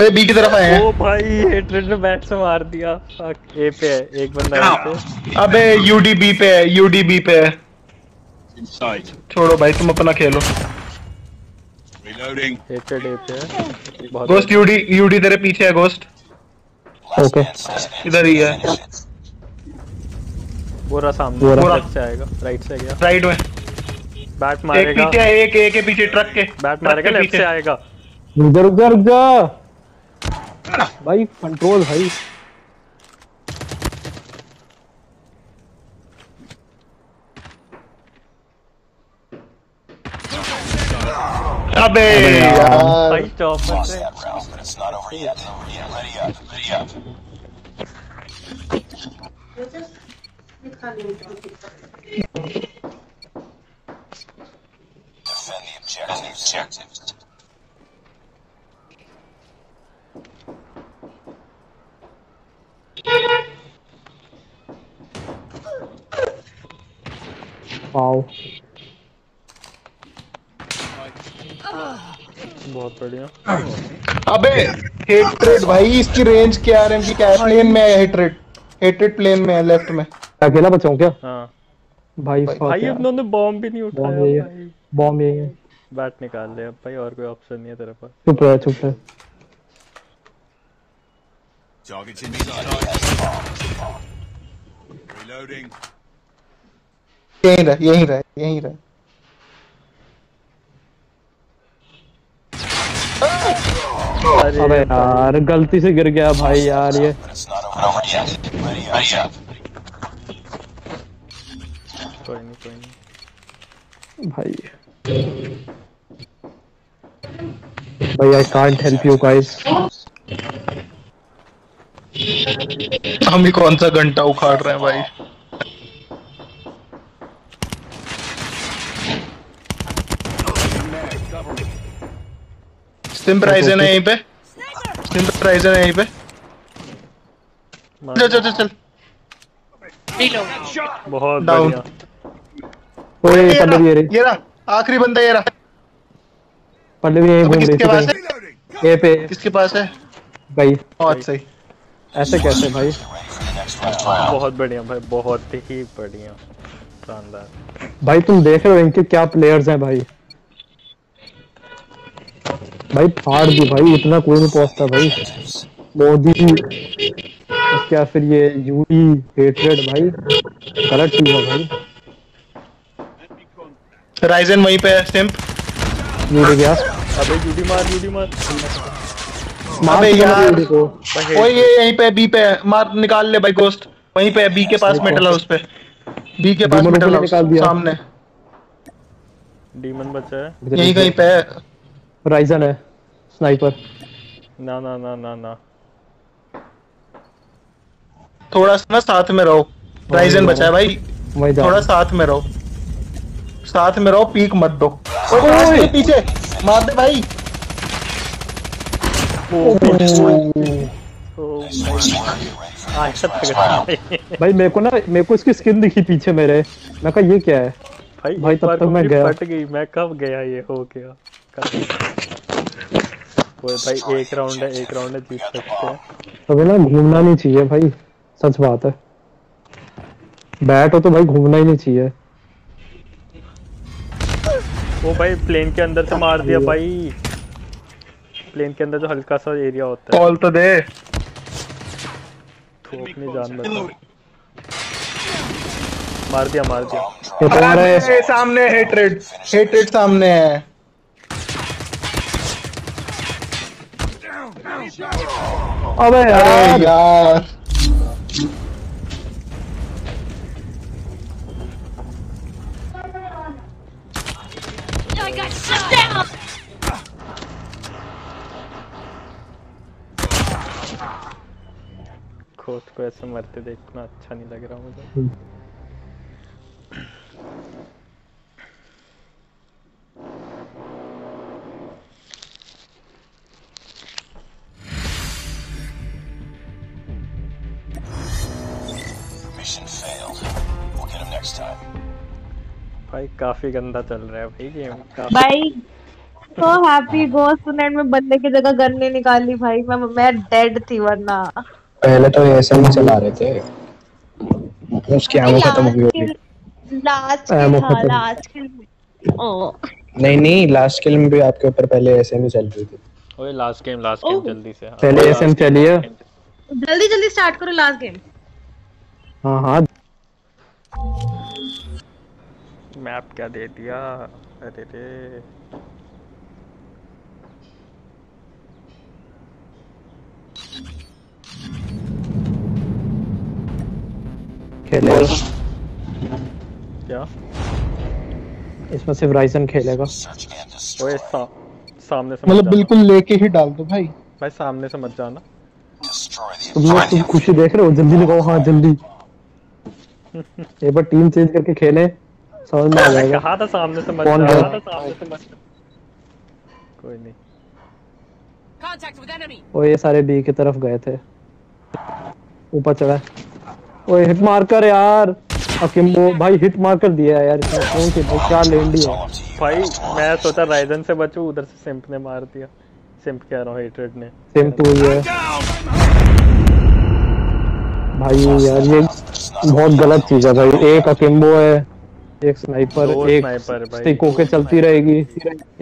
अरे बी की तरफ़ आए हैं। ओ भाई हेट्रेड ने बैट से मार दिया। फक ए पे है एक बंदा पे। अबे यूडीबी पे है यूडीबी पे है। छोड़ो भाई तुम अपना खेलो। Reloading. है। बहुत गोस्ट यूडी यूडी तेरे पीछे है गोस्ट ओके इधर ही है। बुरा सामने बुरा। लेफ़्ट से आएगा राइट से गया। राइट में। बैट एक मारेगा। पीछे है एक एक के पीछे ट्रक के। बैट मारेगा लेफ़्ट से पीछे। आएगा। रुक जा रुक जा रुक जा भाई कंट्रोल भाई Stubby! I don't lost that round, but it's not over yet. Ready up, ready up. Defend the objective. objective. Wow. बहुत बढ़िया। अबे हेट्रेड भाई इसकी रेंज क्या है? की क्या है? प्लेन में है हेट्रेड हेट्रेड प्लेन में है लेफ़्ट में। अकेला बचाऊं क्या? हाँ। भाई भाई उन्होंने बॉम्ब भी नहीं उठाया यही भाई। बॉम्ब यही है। बैट निकाल ले अब भाई और कोई ऑप्शन नहीं है तेरे पास। चुप रह चुप रह। Targets inside. Reloading. यहीं रह यहीं रह यहीं रह। अबे यार गलती से गिर गया भाई यार ये. कोई नहीं कोई नहीं। भाई। भाई I can't help you guys हम ही कौन सा घंटा उखाड़ रहे हैं भाई? स्टिम्प राइजन है यहीं पे स्टिम्प राइजन है यहीं पे चल चल चल चल बहुत. बढ़िया ओए ये पल्लवी ये रहा ये रहा आखिरी बंदा ये रहा पल्लवी यहीं घूम रही किसके पास है ए पे किसके पास है गई बहुत सही ऐसे कैसे भाई बहुत बढ़िया भाई बहुत ही बढ़िया शानदार भाई तुम देख रहे हो इनके क्या प्लेयर्स हैं भाई भाई फाड़ दी भाई इतना कोई नहीं पहुँचता भाई। मोदी क्या फिर ये यूडी हेट्रेड भाई गलत टीम है भाई। राइजन वहीं पे है स्टिम्प यूडी गया अबे यूडी मार यूडी मार। मार अबे यार यूडी को? ओए ये यहीं पे बी पे है। मार निकाल ले भाई गोस्ट वहीं पे बी के पास मेटल हाउस पे। बी के पास मेटल हाउस सामने। डीमन बचा है। यहीं कहीं पे है। राइजन है स्नाइपर ना ना ना ना ना। थोड़ा सा ना साथ में रहो। राइजन बचा है भाई। थोड़ा साथ में रहो। साथ में रहो पीक मत दो। ओए! पीछे मार दे भाई। भाई मेरे को ना मेरे को इसकी स्किन दिखी पीछे मेरे। मैं कहा ये क्या है? भाई भाई, तब तक मैं गया। फट गई। मैं कब गया? ये हो गया। वो भाई एक राउंड है एक राउंड है जीत सकते हैं। तभी ना घूमना नहीं चाहिए भाई सच बात है। बैट हो तो भाई घूमना ही नहीं चाहिए। वो भाई प्लेन के अंदर से मार दिया भाई। प्लेन के अंदर जो हल्का सा एरिया होता है। कॉल तो दे। तो अपनी जान बचा। मार दिया मार दिया। तो सामने हेट्रेड हेट्रेड सामने है। अबे यार। यार। को ऐसे मरते देखना अच्छा नहीं लग रहा मुझे। Mission failed. We'll get him next time. भाई काफ़ी गंदा चल रहा है भाई गेम काफ़ी। भाई तो हैप्पी गोस्ट नेट में बंदे की जगह गन नहीं निकाली भाई। मैं मैं डेड थी वरना। पहले तो ऐसे ही चला रहे थे। उसकी आँखों खत्म हो गई होगी। लास्ट था खत्म। लास्ट ओ नहीं नहीं लास्ट किल में भी आपके ऊपर पहले ऐसे ही चल रही थी। ओए लास्ट गेम लास्ट गेम जल्दी से। हाँ। पहले एसएम चलिए। जल्दी जल्दी स्टार्ट करो लास्ट गेम हाँ हाँ। मैप क्या दे दिया? अरे रे। खेलेगा। क्या? इसमें सिर्फ़ राइजन खेलेगा। ओए सा सामने से मतलब बिल्कुल लेके ही डाल दो भाई। भाई सामने से मत जाना। तुम लोग तुम खुशी देख रहे हो? जल्दी लगाओ हाँ जल्दी। एक बार टीम चेंज करके खेलें समझ में आ जाएगा। कहा था सामने से मत कौन जाना है? सामने से मत कोई नहीं. वो ये सारे बी की तरफ़ गए थे। ऊपर चढ़ा। ओए हिट मार्कर यार। अकिम्बो भाई हिट मार्कर दिया है यार इसने कौन सी भाई क्या लेंडी है भाई मैं सोचा राइजन से बचूं उधर से सिंप ने मार दिया। सिंप कह रहा हूँ हेटरेड ने। सेम टू ही। है भाई यार ये बहुत गलत चीज़ है भाई। एक अकिम्बो है एक स्नाइपर एक भाई, स्टिक होके चलती रहेगी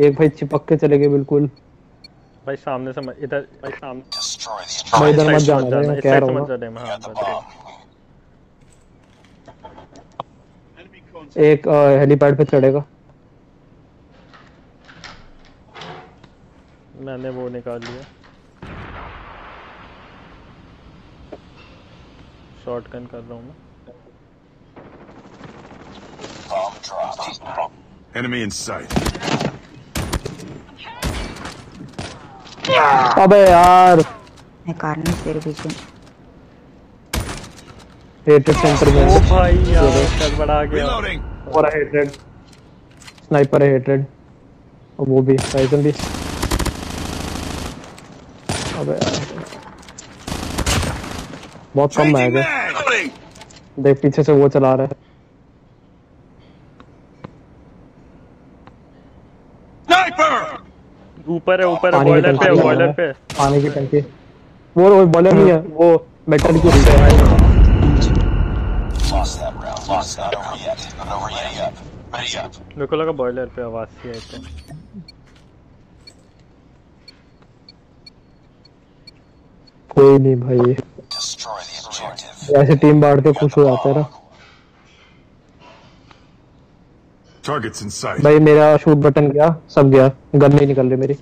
एक भाई चिपक के चलेगी बिल्कुल। भाई सामने से इधर भाई सामने। मैं इधर मत जाना मैं कह रहा हूँ हाँ। एक हेलीपैड पे चढ़ेगा। मैंने वो निकाल लिया। शॉटगन कर रहा हूँ मैं। Enemy in sight. अबे यार। मैं कारण तेरे पीछे। हेटेड सेंटर में। ओ भाई यार चल बड़ा गया और हेटेड स्नाइपर है हेटेड और वो भी राइजन भी अबे यार बहुत कम आएगा देख पीछे से वो चला रहा है। ऊपर है ऊपर है बॉयलर पे बॉयलर पे। पानी की टंकी। वो वो बॉलर नहीं है वो मेटल की है। मेरे को लगा बॉयलर पे आवाज़ सी आई तो कोई नहीं भाई। ऐसे टीम बांट के खुश हो जाते हैं ना. भाई मेरा शूट बटन गया सब गया। गन नहीं निकल रही मेरी।